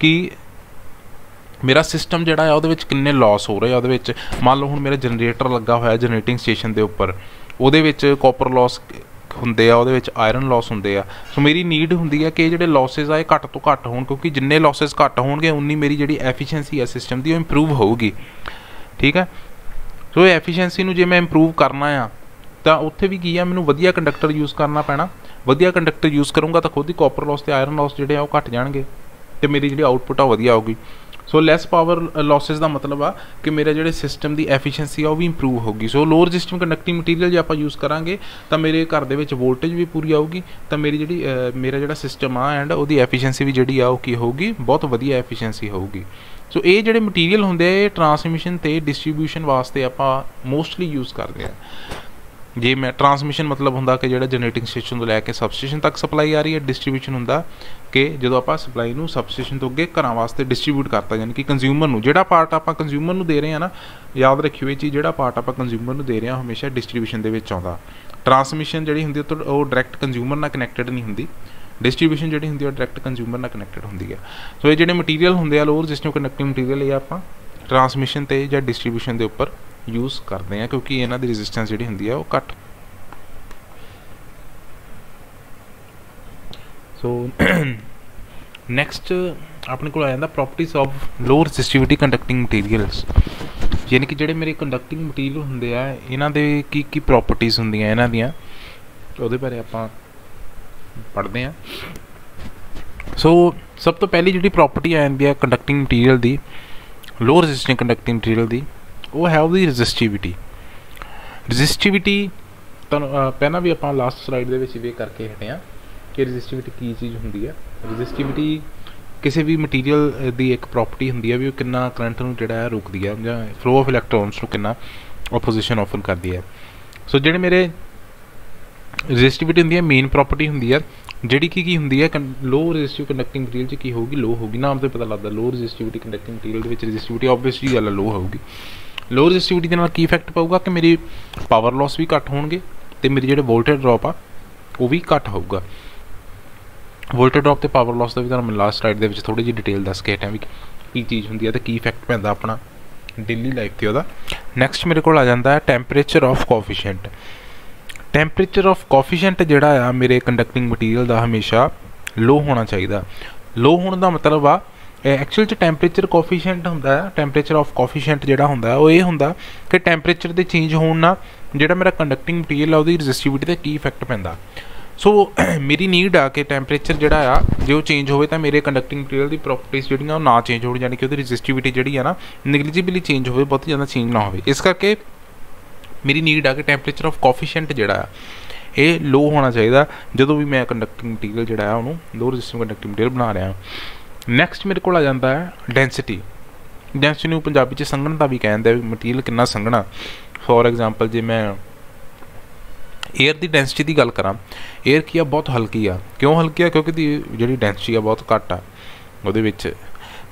ਕਿ ਮੇਰਾ ਸਿਸਟਮ ਜਿਹੜਾ ਆ, ਉਹਦੇ ਵਿੱਚ ਕਿੰਨੇ ਲਾਸ ਹੋ ਰਹੇ ਆ? ਉਹਦੇ ਵਿੱਚ ਮੰਨ ਲਓ ਹੁਣ ਮੇਰਾ ਜਨਰੇਟਰ ਲੱਗਾ ਹੋਇਆ ਜਨਰੇਟਿੰਗ ਸਟੇਸ਼ਨ ਦੇ ਉੱਪਰ, ਉਹਦੇ ਵਿੱਚ ਕਾਪਰ ਲਾਸ ਹੁੰਦੇ ਆ, ਉਹਦੇ ਵਿੱਚ ਆਇਰਨ ਲਾਸ ਹੁੰਦੇ ਆ। ਸੋ ਮੇਰੀ ਨੀਡ ਹੁੰਦੀ ਹੈ ਕਿ ਜਿਹੜੇ ਲਾਸਸ ਆ, ਇਹ ਘੱਟ ਤੋਂ ਘੱਟ ਹੋਣ, ਕਿਉਂਕਿ ਜਿੰਨੇ ਲਾਸਸ ਘੱਟ ਹੋਣਗੇ, ਉਨੀ ਮੇਰੀ ਜਿਹੜੀ ਐਫੀਸ਼ੀਐਂਸੀ ਆ ਸਿਸਟਮ ਦੀ, ਉਹ ਇੰਪਰੂਵ ਹੋਊਗੀ। ਠੀਕ ਹੈ? ਸੋ ਇਹ ਐਫੀਸ਼ੀਐਂਸੀ ਨੂੰ ਜੇ ਮੈਂ ਇੰਪਰੂਵ ਕਰਨਾ ਆ, ਤਾਂ ਉੱਥੇ ਵੀ ਕੀ ਆ, ਮੈਨੂੰ ਵਧੀਆ ਕੰਡਕਟਰ ਯੂਜ਼ ਕਰਨਾ ਪੈਣਾ। ਵਧੀਆ ਕੰਡਕਟਰ ਯੂਜ਼ ਕਰੂੰਗਾ ਤਾਂ ਖੁਦ ਹੀ ਕਾਪਰ ਲਾਸ ਤੇ ਆਇਰਨ ਲਾਸ ਜਿਹੜੇ ਆ, ਉਹ ਘਟ ਜਾਣਗੇ। ਤੇ ਮੇਰੀ ਜਿਹੜੀ ਆਊਟਪੁੱਟ ਆ ਵਧੀਆ ਆਊਗੀ ਸੋ ਲੈਸ ਪਾਵਰ ਲਾਸਸ ਦਾ ਮਤਲਬ ਆ ਕਿ ਮੇਰੇ ਜਿਹੜੇ ਸਿਸਟਮ ਦੀ ਐਫੀਸ਼ੀਐਂਸੀ ਆ, ਉਹ ਵੀ ਇੰਪਰੂਵ ਹੋਗੀ so lower resistive conducting material ਜੇ ਆਪਾਂ ਯੂਜ਼ ਕਰਾਂਗੇ, ਤਾਂ ਮੇਰੇ ਘਰ ਦੇ ਵਿੱਚ ਵੋਲਟੇਜ ਵੀ ਪੂਰੀ ਆਊਗੀ, ਤਾਂ ਮੇਰੀ ਜਿਹੜੀ ਮੇਰਾ ਜਿਹੜਾ ਸਿਸਟਮ ਆ ਐਂਡ ਉਹਦੀ ਐਫੀਸ਼ੀਐਂਸੀ ਵੀ ਜਿਹੜੀ ਆ, ਉਹ ਕੀ ਹੋਊਗੀ? ਬਹੁਤ ਵਧੀਆ ਐਫੀਸ਼ੀਐਂਸੀ ਹੋਊਗੀ। ਸੋ ਇਹ ਜਿਹੜੇ ਮਟੀਰੀਅਲ ਹੁੰਦੇ ਆ, ਇਹ ਟਰਾਂਸਮਿਸ਼ਨ ਤੇ ਡਿਸਟ੍ਰੀਬਿਊਸ਼ਨ ਵਾਸਤੇ ਆਪਾਂ ਮੋਸਟਲੀ ਯੂਜ਼ ਕਰਦੇ ਆ। ਜੇ ਮੈਂ ਟਰਾਂਸਮਿਸ਼ਨ ਮਤਲਬ ਹੁੰਦਾ ਕਿ ਜਿਹੜਾ ਜਨਰੇਟਿੰਗ ਸਟੇਸ਼ਨ ਤੋਂ ਲੈ ਕੇ ਸਬਸਟੇਸ਼ਨ ਤੱਕ ਸਪਲਾਈ ਆ ਰਹੀ ਹੈ ਡਿਸਟ੍ਰੀਬਿਊਸ਼ਨ ਹੁੰਦਾ ਕਿ ਜਦੋਂ ਆਪਾਂ ਸਪਲਾਈ ਨੂੰ ਸਬਸਟੇਸ਼ਨ ਤੋਂ ਅੱਗੇ ਘਰਾਂ ਵਾਸਤੇ ਡਿਸਟ੍ਰੀਬਿਊਟ ਕਰਤਾ, ਯਾਨੀ ਕਿ ਕੰਜ਼ਿਊਮਰ ਨੂੰ, ਜਿਹੜਾ ਪਾਰਟ ਆਪਾਂ ਕੰਜ਼ਿਊਮਰ ਨੂੰ ਦੇ ਰਹੇ ਆ ਨਾ, ਯਾਦ ਰੱਖਿਓ ਇਹ ਚੀਜ਼, ਜਿਹੜਾ ਪਾਰਟ ਆਪਾਂ ਕੰਜ਼ਿਊਮਰ ਨੂੰ ਦੇ ਰਹੇ ਆ ਹਮੇਸ਼ਾ ਡਿਸਟ੍ਰੀਬਿਊਸ਼ਨ ਦੇ ਵਿੱਚ ਆਉਂਦਾ। ਟਰਾਂਸਮਿਸ਼ਨ ਜਿਹੜੀ ਹੁੰਦੀ ਉਹ ਡਾਇਰੈਕਟ ਕੰਜ਼ਿਊਮਰ ਨਾਲ ਕਨੈਕਟਡ ਨਹੀਂ ਹੁੰਦੀ। ਡਿਸਟ੍ਰੀਬਿਊਸ਼ਨ ਜਿਹੜੀ ਹੁੰਦੀ ਉਹ ਡਾਇਰੈਕਟ ਕੰਜ਼ਿਊਮਰ ਨਾਲ ਕਨੈਕਟਡ ਹੁੰਦੀ ਹੈ। ਸੋ ਇਹ ਜਿਹੜੇ ਮਟੀਰੀਅਲ ਹੁੰਦੇ ਆ ਲੋਰ ਰੈਜ਼ਿਸਟਿਵ ਕੰਡਕਟਿੰਗ ਮਟੀਰੀਅਲ ਇਹ ਆਪਾਂ ਟਰਾਂਸਮਿਸ਼ਨ ਤੇ ਜਾਂ ਡਿਸਟ੍ਰੀਬਿਊਸ਼ਨ ਦੇ ਉੱਪਰ ਯੂਜ਼ ਕਰਦੇ ਆ, ਕਿਉਂਕਿ ਇਹਨਾਂ ਦੀ ਰੈਜ਼ਿਸਟੈਂਸ ਜਿਹੜੀ ਹੁੰਦੀ ਆ ਉਹ ਘੱਟ। ਸੋ ਨੈਕਸਟ [coughs] ਆਪਣੇ ਕੋਲ ਆ ਜਾਂਦਾ properties of low resistivity conducting materials ਯਾਨੀ ਕਿ ਜਿਹੜੇ ਮੇਰੇ ਕੰਡਕਟਿੰਗ ਮਟੀਰੀਅਲ ਹੁੰਦੇ ਆ, ਇਹਨਾਂ ਦੇ ਕੀ ਕੀ ਪ੍ਰੋਪਰਟੀਜ਼ ਹੁੰਦੀਆਂ ਇਹਨਾਂ ਦੀਆਂ, ਉਹਦੇ ਬਾਰੇ ਆਪਾਂ ਪੜ੍ਹਦੇ ਆ। ਸੋ ਸਭ ਤੋਂ ਪਹਿਲੀ ਜਿਹੜੀ ਪ੍ਰੋਪਰਟੀ ਆ ਜਾਂਦੀ ਹੈ ਕੰਡਕਟਿੰਗ ਮਟੀਰੀਅਲ ਦੀ ਲੋ ਰੈਜ਼ਿਸਟਿੰਗ ਕੰਡਕਟਿੰਗ ਮਟੀਰੀਅਲ ਦੀ ਉਹ ਹੈ ਉਹਦੀ ਰੈਜ਼ਿਸਟਿਵਿਟੀ ਰੈਜ਼ਿਸਟਿਵਿਟੀ ਤੁਹਾਨੂੰ ਪਹਿਲਾਂ ਵੀ ਆਪਾਂ ਲਾਸਟ ਸਲਾਈਡ ਦੇ ਵਿੱਚ ਵੀ ਕਰਕੇ ਹਟੇ ਆ ਕਿ ਰੈਜ਼ਿਸਟਿਵਿਟੀ ਕੀ ਚੀਜ਼ ਹੁੰਦੀ ਹੈ। ਰੈਜ਼ਿਸਟਿਵਿਟੀ ਕਿਸੇ ਵੀ ਮਟੀਰੀਅਲ ਦੀ ਇੱਕ ਪ੍ਰੋਪਰਟੀ ਹੁੰਦੀ ਹੈ ਵੀ ਉਹ ਕਿੰਨਾ ਕਰੰਟ ਨੂੰ ਜਿਹੜਾ ਹੈ ਰੋਕਦੀ ਹੈ ਜਾਂ ਫਲੋ ਆਫ ਇਲੈਕਟ੍ਰੋਨਸ ਨੂੰ ਕਿੰਨਾ ਆਪੋਜੀਸ਼ਨ ਆਫਨ ਕਰਦੀ ਹੈ। ਸੋ ਜਿਹੜੇ ਮੇਰੇ ਰੈਜ਼ਿਸਟਿਵਿਟੀ ਹੁੰਦੀ ਹੈ ਮੇਨ ਪ੍ਰੋਪਰਟੀ ਹੁੰਦੀ ਹੈ, ਜਿਹੜੀ ਕੀ ਕੀ ਹੁੰਦੀ ਹੈ ਲੋ ਰੈਜ਼ਿਸਟਿਵ ਕੰਡਕਟਿੰਗ ਮਟੀਰੀਅਲ 'ਚ ਕੀ ਹੋਊਗੀ? ਲੋ ਹੋਊਗੀ। ਨਾਮ ਤੋਂ ਪਤਾ ਲੱਗਦਾ ਲੋ ਰੈਜ਼ਿਸਟਿਵਿਟੀ ਕੰਡਕਟਿੰਗ ਮਟੀਰੀਅਲ ਦੇ ਵਿੱਚ ਰੈਜ਼ਿਸਟਿਵਿਟੀ ਆਬਵੀਅਸਲੀ ਗੱਲ ਲੋ ਹੋਊਗੀ। ਲੋ ਰੈਜ਼ਿਸਟਿਵਿਟੀ ਦੇ ਨਾਲ ਕੀ ਇਫੈਕਟ ਪਾਊਗਾ ਕਿ ਮੇਰੀ ਪਾਵਰ ਲਾਸ ਵੀ ਘੱਟ ਹੋਣਗੇ ਤੇ ਮੇਰੇ ਜਿਹੜੇ ਵੋਲਟੇਜ ਡ੍ਰੌਪ ਆ, ਉਹ ਵੀ ਘੱਟ ਹੋਊਗਾ। ਵੋਲਟੇਜ ਡ੍ਰੌਪ ਤੇ ਪਾਵਰ ਲਾਸ ਦਾ ਵੀ ਤੁਹਾਨੂੰ ਮੈਂ ਲਾਸਟ ਸਲਾਈਡ ਦੇ ਵਿੱਚ ਥੋੜੀ ਜਿਹੀ ਡਿਟੇਲ ਦੱਸ ਕੇ ਹਟਿਆ ਵੀ ਕੀ ਚੀਜ਼ ਹੁੰਦੀ ਹੈ ਤੇ ਕੀ ਇਫੈਕਟ ਪੈਂਦਾ ਆਪਣਾ ਡੇਲੀ ਲਾਈਫ ਤੇ ਉਹਦਾ। ਨੈਕਸਟ ਮੇਰੇ ਕੋਲ ਆ ਜਾਂਦਾ ਹੈ temperature of coefficient temperature of coefficient ਜਿਹੜਾ ਆ, ਮੇਰੇ ਕੰਡਕਟਿੰਗ ਮਟੀਰੀਅਲ ਦਾ ਹਮੇਸ਼ਾ ਲੋ ਹੋਣਾ ਚਾਹੀਦਾ। ਲੋ ਹੋਣ ਦਾ ਮਤਲਬ ਆ ਐਕਚੁਅਲ ਚ ਟੈਂਪਰੇਚਰ ਕੋਫੀਸ਼ੀਐਂਟ ਹੁੰਦਾ ਹੈ ਟੈਂਪਰੇਚਰ ਆਫ ਕੋਫੀਸ਼ੀਐਂਟ ਜਿਹੜਾ ਹੁੰਦਾ ਉਹ ਇਹ ਹੁੰਦਾ ਕਿ ਟੈਂਪਰੇਚਰ ਦੇ ਚੇਂਜ ਹੋਣ ਨਾਲ ਜਿਹੜਾ ਮੇਰਾ ਕੰਡਕਟਿੰਗ ਮਟੀਰੀਅਲ ਆ, ਉਹਦੀ ਰੈਜ਼ਿਸਟਿਵਿਟੀ ਤੇ ਕੀ ਇਫੈਕਟ ਪੈਂਦਾ। ਸੋ [coughs] ਮੇਰੀ ਨੀਡ ਆ ਕਿ ਟੈਂਪਰੇਚਰ ਜਿਹੜਾ ਆ, ਜੇ ਉਹ ਚੇਂਜ ਹੋਵੇ ਤਾਂ ਮੇਰੇ ਕੰਡਕਟਿੰਗ ਮਟੀਰੀਅਲ ਦੀ ਪ੍ਰੋਪਰਟੀਜ਼ ਜਿਹੜੀਆਂ ਉਹ ਨਾ ਚੇਂਜ ਹੋਣ, ਯਾਨੀ ਕਿ ਉਹਦੀ ਰੈਜ਼ਿਸਟਿਵਿਟੀ ਜਿਹੜੀ ਆ ਨਾ ਨੈਗਲੀਜੀਬਲੀ ਚੇਂਜ ਹੋਵੇ, ਬਹੁਤ ਜ਼ਿਆਦਾ ਚੇਂਜ ਨਾ ਹੋਵੇ। ਇਸ ਕਰਕੇ ਮੇਰੀ ਨੀਡ ਆ ਕਿ ਟੈਂਪਰੇਚਰ ਆਫ ਕੋਫੀਸ਼ੀਐਂਟ ਜਿਹੜਾ ਆ, ਇਹ ਲੋ ਹੋਣਾ ਚਾਹੀਦਾ। ਜਦੋਂ ਵੀ ਮੈਂ ਕੰਡਕਟਿੰਗ ਮਟੀਰੀਅਲ ਜਿਹੜਾ ਆ, ਉਹਨੂੰ ਲੋ ਰੈਜ਼ਿਸਟਿਵ ਕੰਡਕਟਿੰਗ ਮਟੀਰੀਅਲ ਬਣਾ ਰਿਹਾ। ਨੈਕਸਟ ਮੇਰੇ ਕੋਲ ਆ ਜਾਂਦਾ ਹੈ ਡੈਂਸਿਟੀ ਡੈਂਸਿਟੀ ਨੂੰ ਪੰਜਾਬੀ ਚ ਸੰਘਣ ਦਾ ਵੀ ਕਹਿੰਦੇ ਆ ਮਟੀਰੀਅਲ ਕਿੰਨਾ ਸੰਘਣਾ। ਫੋਰ ਐਗਜ਼ਾਮਪਲ ਜੇ ਮੈਂ 에ਅਰ ਦੀ ਡੈਂਸਿਟੀ ਦੀ ਗੱਲ ਕਰਾਂ 에ਅਰ ਕੀ ਆ? ਬਹੁਤ ਹਲਕੀ ਆ। ਕਿਉਂ ਹਲਕੀ ਆ? ਕਿਉਂਕਿ ਦੀ ਜਿਹੜੀ ਡੈਂਸਿਟੀ ਆ, ਬਹੁਤ ਘੱਟ ਆ। ਉਹਦੇ ਵਿੱਚ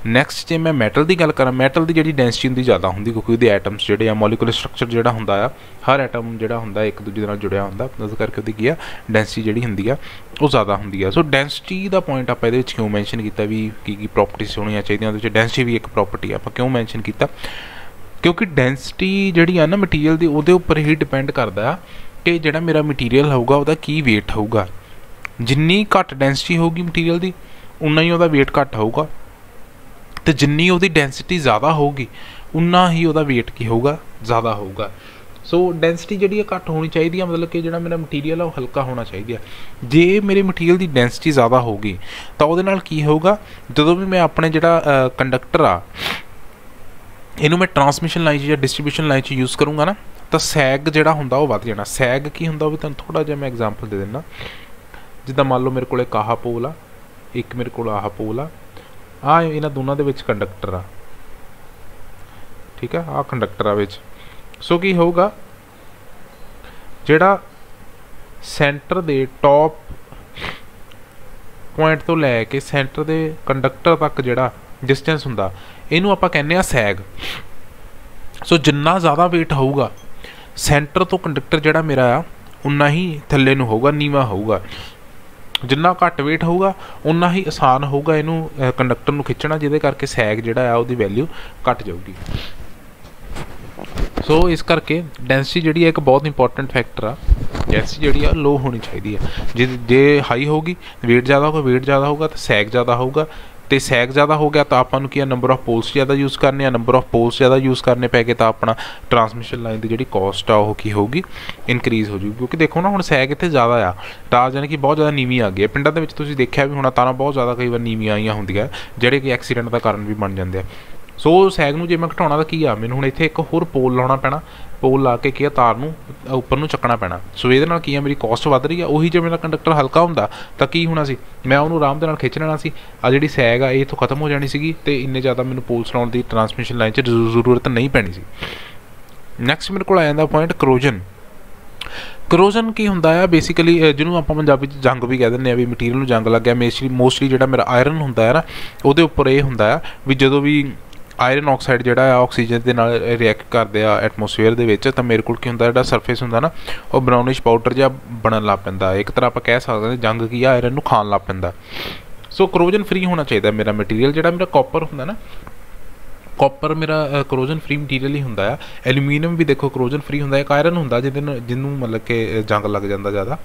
ਨੈਕਸਟ ਜੇ ਮੈਂ ਮੈਟਲ ਦੀ ਗੱਲ ਕਰਾਂ ਮੈਟਲ ਦੀ ਜਿਹੜੀ ਡੈਂਸਿਟੀ ਹੁੰਦੀ, ਜ਼ਿਆਦਾ ਹੁੰਦੀ, ਕਿਉਂਕਿ ਉਹਦੇ ਐਟਮਸ ਜਿਹੜੇ ਆ ਮੋਲੀਕੂਲਰ ਸਟਰਕਚਰ ਜਿਹੜਾ ਹੁੰਦਾ ਆ, ਹਰ ਐਟਮ ਜਿਹੜਾ ਹੁੰਦਾ, ਇੱਕ ਦੂਜੇ ਨਾਲ ਜੁੜਿਆ ਹੁੰਦਾ ਉਸ ਕਰਕੇ ਉਹਦੀ ਕੀ ਆ ਡੈਂਸਿਟੀ ਜਿਹੜੀ ਹੁੰਦੀ ਆ, ਉਹ ਜ਼ਿਆਦਾ ਹੁੰਦੀ ਆ। ਸੋ ਡੈਂਸਿਟੀ ਦਾ ਪੁਆਇੰਟ ਆਪਾਂ ਇਹਦੇ ਵਿੱਚ ਕਿਉਂ ਮੈਂਸ਼ਨ ਕੀਤਾ ਵੀ ਕੀ ਕੀ ਪ੍ਰੋਪਰਟੀਜ਼ ਹੋਣੀਆਂ ਚਾਹੀਦੀਆਂ, ਉਹਦੇ ਵਿੱਚ ਡੈਂਸਿਟੀ ਵੀ ਇੱਕ ਪ੍ਰੋਪਰਟੀ ਆ, ਆਪਾਂ ਕਿਉਂ ਮੈਂਸ਼ਨ ਕੀਤਾ? ਕਿਉਂਕਿ ਡੈਂਸਿਟੀ ਜਿਹੜੀ ਆ ਨਾ ਮਟੀਰੀਅਲ ਦੀ, ਉਹਦੇ ਉੱਪਰ ਹੀ ਡਿਪੈਂਡ ਕਰਦਾ ਆ ਕਿ ਜਿਹੜਾ ਮੇਰਾ ਮਟੀਰੀਅਲ ਹੋਊਗਾ, ਉਹਦਾ ਕੀ weight ਹੋਊਗਾ। ਜਿੰਨੀ ਘੱਟ ਡੈਂਸਿਟੀ ਹੋਊਗੀ ਮਟੀਰੀਅਲ ਦੀ, ਉਨਾ ਹੀ ਉਹਦਾ weight ਘੱਟ ਹੋਊਗਾ। ਤੇ ਜਿੰਨੀ ਉਹਦੀ ਡੈਂਸਿਟੀ ਜ਼ਿਆਦਾ ਹੋਊਗੀ, ਉਨਾ ਹੀ ਉਹਦਾ weight ਕੀ ਹੋਊਗਾ? ਜ਼ਿਆਦਾ ਹੋਊਗਾ। ਸੋ ਡੈਂਸਿਟੀ ਜਿਹੜੀ ਹੈ ਘੱਟ ਹੋਣੀ ਚਾਹੀਦੀ ਹੈ ਮਤਲਬ ਕਿ ਜਿਹੜਾ ਮੇਰਾ ਮਟੀਰੀਅਲ ਆ, ਉਹ ਹਲਕਾ ਹੋਣਾ ਚਾਹੀਦਾ ਜੇ ਮੇਰੇ ਮਟੀਰੀਅਲ ਦੀ ਡੈਂਸਿਟੀ ਜ਼ਿਆਦਾ ਹੋਊਗੀ, ਤਾਂ ਉਹਦੇ ਨਾਲ ਕੀ ਹੋਊਗਾ? ਜਦੋਂ ਵੀ ਮੈਂ ਆਪਣੇ ਜਿਹੜਾ ਕੰਡਕਟਰ ਆ, ਇਹਨੂੰ ਮੈਂ ਟਰਾਂਸਮਿਸ਼ਨ ਲਾਈਨ 'ਚ ਜਾਂ ਡਿਸਟ੍ਰੀਬਿਊਸ਼ਨ ਲਾਈਨ 'ਚ ਯੂਜ਼ ਕਰੂੰਗਾ ਨਾ, ਤਾਂ ਸੈਗ ਜਿਹੜਾ ਹੁੰਦਾ ਉਹ ਵੱਧ ਜਾਣਾ। ਸੈਗ ਕੀ ਹੁੰਦਾ, ਉਹ ਵੀ ਤੁਹਾਨੂੰ ਥੋੜਾ ਜਿਹਾ ਮੈਂ ਐਗਜ਼ਾਮਪਲ ਦੇ ਦਿੰਦਾ। ਜਿੱਦਾਂ ਮੰਨ ਲਓ ਮੇਰੇ ਕੋਲੇ ਕਾਹਾ ਪੋਲ ਆ, ਇੱਕ ਮੇਰੇ ਕੋਲ ਆਹ ਪੋਲ ਆ ਆ ਇਹਨਾਂ ਦੋਨਾਂ ਦੇ ਵਿੱਚ ਕੰਡਕਟਰ ਆ। ਠੀਕ ਆ? ਆ ਕੰਡਕਟਰ ਆ ਵਿੱਚ। ਸੋ ਕੀ ਹੋਊਗਾ? ਜਿਹੜਾ ਸੈਂਟਰ ਦੇ ਟੌਪ ਪੁਆਇੰਟ ਤੋਂ ਲੈ ਕੇ ਸੈਂਟਰ ਦੇ ਕੰਡਕਟਰ ਤੱਕ ਜਿਹੜਾ ਡਿਸਟੈਂਸ ਹੁੰਦਾ, ਇਹਨੂੰ ਆਪਾਂ ਕਹਿੰਦੇ ਆ ਸੈਗ। ਸੋ ਜਿੰਨਾ ਜ਼ਿਆਦਾ weight ਹੋਊਗਾ, ਸੈਂਟਰ ਤੋਂ ਕੰਡਕਟਰ ਜਿਹੜਾ ਮੇਰਾ ਆ, ਉਨਾ ਹੀ ਥੱਲੇ ਨੂੰ ਹੋਊਗਾ, ਨੀਵਾ ਹੋਊਗਾ। ਜਿੰਨਾ ਘੱਟ weight ਹੋਊਗਾ ਉਨਾ ਹੀ ਆਸਾਨ ਹੋਊਗਾ ਇਹਨੂੰ ਕੰਡਕਟਰ ਨੂੰ ਖਿੱਚਣਾ, ਜਿਹਦੇ ਕਰਕੇ ਸੈਗ ਜਿਹੜਾ ਆ, ਉਹਦੀ ਵੈਲਿਊ ਘਟ ਜਾਊਗੀ। ਸੋ ਇਸ ਕਰਕੇ ਡੈਂਸਿਟੀ ਜਿਹੜੀ ਹੈ ਇੱਕ ਬਹੁਤ ਇੰਪੋਰਟੈਂਟ ਫੈਕਟਰ ਆ। ਡੈਂਸਿਟੀ ਜਿਹੜੀ ਆ ਲੋ ਹੋਣੀ ਚਾਹੀਦੀ ਆ। ਜੇ ਜੇ ਹਾਈ ਹੋਊਗੀ, weight ਜ਼ਿਆਦਾ ਹੋਊਗਾ, weight ਜ਼ਿਆਦਾ ਹੋਊਗਾ, ਤਾਂ ਸੈਗ ਜ਼ਿਆਦਾ ਹੋਊਗਾ ਤੇ ਸੈਗ ਜ਼ਿਆਦਾ ਹੋ ਗਿਆ ਤਾਂ ਆਪਾਂ ਨੂੰ ਕੀ ਆ ਨੰਬਰ ਆਫ ਪੋਲਸ ਜ਼ਿਆਦਾ ਯੂਜ਼ ਕਰਨੇ ਆ ਨੰਬਰ ਆਫ ਪੋਲਸ ਜ਼ਿਆਦਾ ਯੂਜ਼ ਕਰਨੇ ਪੈ ਗਏ ਤਾਂ ਆਪਣਾ ਟਰਾਂਸਮਿਸ਼ਨ ਲਾਈਨ ਦੀ ਜਿਹੜੀ ਕਾਸਟ ਆ, ਉਹ ਕੀ ਹੋਊਗੀ? ਇਨਕਰੀਜ਼ ਹੋ ਜੂਗੀ ਕਿਉਂਕਿ ਦੇਖੋ ਨਾ, ਹੁਣ ਸੈਗ ਇੱਥੇ ਜ਼ਿਆਦਾ ਆ, ਤਾਂ ਜਾਨੀ ਕਿ ਬਹੁਤ ਜ਼ਿਆਦਾ ਨੀਵੀਂ ਆ ਗਈ ਹੈ। ਪਿੰਡਾਂ ਦੇ ਵਿੱਚ ਤੁਸੀਂ ਦੇਖਿਆ ਵੀ ਹੋਣਾ, ਤਾਰਾਂ ਬਹੁਤ ਜ਼ਿਆਦਾ ਕਈ ਵਾਰ ਨੀਵੀਆਂ ਆਈਆਂ ਹੁੰਦੀਆਂ, ਜਿਹੜੇ ਕਿ ਐਕਸੀਡੈਂਟ ਦਾ ਕਾਰਨ ਵੀ ਬਣ ਜਾਂਦੇ ਆ। ਸੋ ਸੈਗ ਨੂੰ ਜੇ ਮੈਂ ਘਟਾਉਣਾ ਤਾਂ ਕੀ ਆ? ਮੈਨੂੰ ਹੁਣ ਇੱਥੇ ਇੱਕ ਹੋਰ ਪੋਲ ਲਾਉਣਾ ਪੈਣਾ। ਪੋਲ ਲਾ ਕੇ ਕੀ ਆ? ਤਾਰ ਨੂੰ ਉੱਪਰ ਨੂੰ ਚੱਕਣਾ ਪੈਣਾ। ਸੋ ਇਹਦੇ ਨਾਲ ਕੀ ਆ? ਮੇਰੀ ਕਾਸਟ ਵੱਧ ਰਹੀ ਆ। ਉਹੀ ਜੇ ਮੇਰਾ ਕੰਡਕਟਰ ਹਲਕਾ ਹੁੰਦਾ, ਤਾਂ ਕੀ ਹੋਣਾ ਸੀ? ਮੈਂ ਉਹਨੂੰ ਆਰਾਮ ਦੇ ਨਾਲ ਖਿੱਚ ਲੈਣਾ ਸੀ। ਆ ਜਿਹੜੀ ਸੈਗ ਆ, ਇਹ ਤੋਂ ਖਤਮ ਹੋ ਜਾਣੀ ਸੀਗੀ ਤੇ ਇੰਨੇ ਜ਼ਿਆਦਾ ਮੈਨੂੰ ਪੋਲਸ ਲਾਉਣ ਦੀ ਟਰਾਂਸਮਿਸ਼ਨ ਲਾਈਨ 'ਚ ਜ਼ਰੂਰਤ ਨਹੀਂ ਪੈਣੀ ਸੀ। ਨੈਕਸਟ ਮੇਰੇ ਕੋਲ ਆ ਜਾਂਦਾ ਪੁਆਇੰਟ ਕਰੋਜਨ ਕਰੋਜਨ ਕੀ ਹੁੰਦਾ ਆ? ਬੇਸਿਕਲੀ ਜਿਹਨੂੰ ਆਪਾਂ ਪੰਜਾਬੀ ਚ ਜੰਗ ਵੀ ਕਹਿ ਦਿੰਦੇ ਆ, ਵੀ ਮਟੀਰੀਅਲ ਨੂੰ ਜੰਗ ਲੱਗ ਗਿਆ ਮੇਸਲੀ ਮੋਸਟਲੀ ਜਿਹੜਾ ਮੇਰਾ ਆਇਰਨ ਹੁੰਦਾ ਹੈ ਨਾ, ਉਹਦੇ ਉੱਪਰ ਇਹ ਹੁੰਦਾ ਆ ਵੀ ਜਦੋਂ ਵੀ ਆਇਰਨ ਆਕਸਾਈਡ ਜਿਹੜਾ ਆ ਆਕਸੀਜਨ ਦੇ ਨਾਲ ਰਿਐਕਟ ਕਰਦੇ ਆ ਐਟਮੋਸਫੇਅਰ ਦੇ ਵਿੱਚ, ਤਾਂ ਮੇਰੇ ਕੋਲ ਕੀ ਹੁੰਦਾ, ਜਿਹੜਾ ਸਰਫੇਸ ਹੁੰਦਾ ਨਾ, ਉਹ ਬਰਾਊਨਿਸ਼ ਪਾਊਡਰ ਜਿਹਾ ਬਣਨ ਲੱਗ ਪੈਂਦਾ। ਇੱਕ ਤਰ੍ਹਾਂ ਆਪਾਂ ਕਹਿ ਸਕਦੇ ਹਾਂ, ਜੰਗ ਕੀ ਆ ਆਇਰਨ ਨੂੰ ਖਾਣ ਲੱਗ ਪੈਂਦਾ। ਸੋ ਕਰੋਜਨ ਫ੍ਰੀ ਹੋਣਾ ਚਾਹੀਦਾ ਮੇਰਾ ਮਟੀਰੀਅਲ ਜਿਹੜਾ ਮੇਰਾ ਕਾਪਰ ਹੁੰਦਾ ਨਾ। ਕਾਪਰ ਮੇਰਾ ਕਰੋਜਨ ਫ੍ਰੀ ਮਟੀਰੀਅਲ ਹੀ ਹੁੰਦਾ ਆ। ਐਲੂਮੀਨੀਅਮ ਵੀ ਦੇਖੋ ਕਰੋਜਨ ਫ੍ਰੀ ਹੁੰਦਾ ਹੈ ਇੱਕ ਆਇਰਨ ਹੁੰਦਾ ਜਿਹਦੇ ਨਾਲ ਜਿਹਨੂੰ ਮਤਲਬ ਕਿ ਜੰਗ ਲੱਗ ਜਾਂਦਾ ਜ਼ਿਆਦਾ।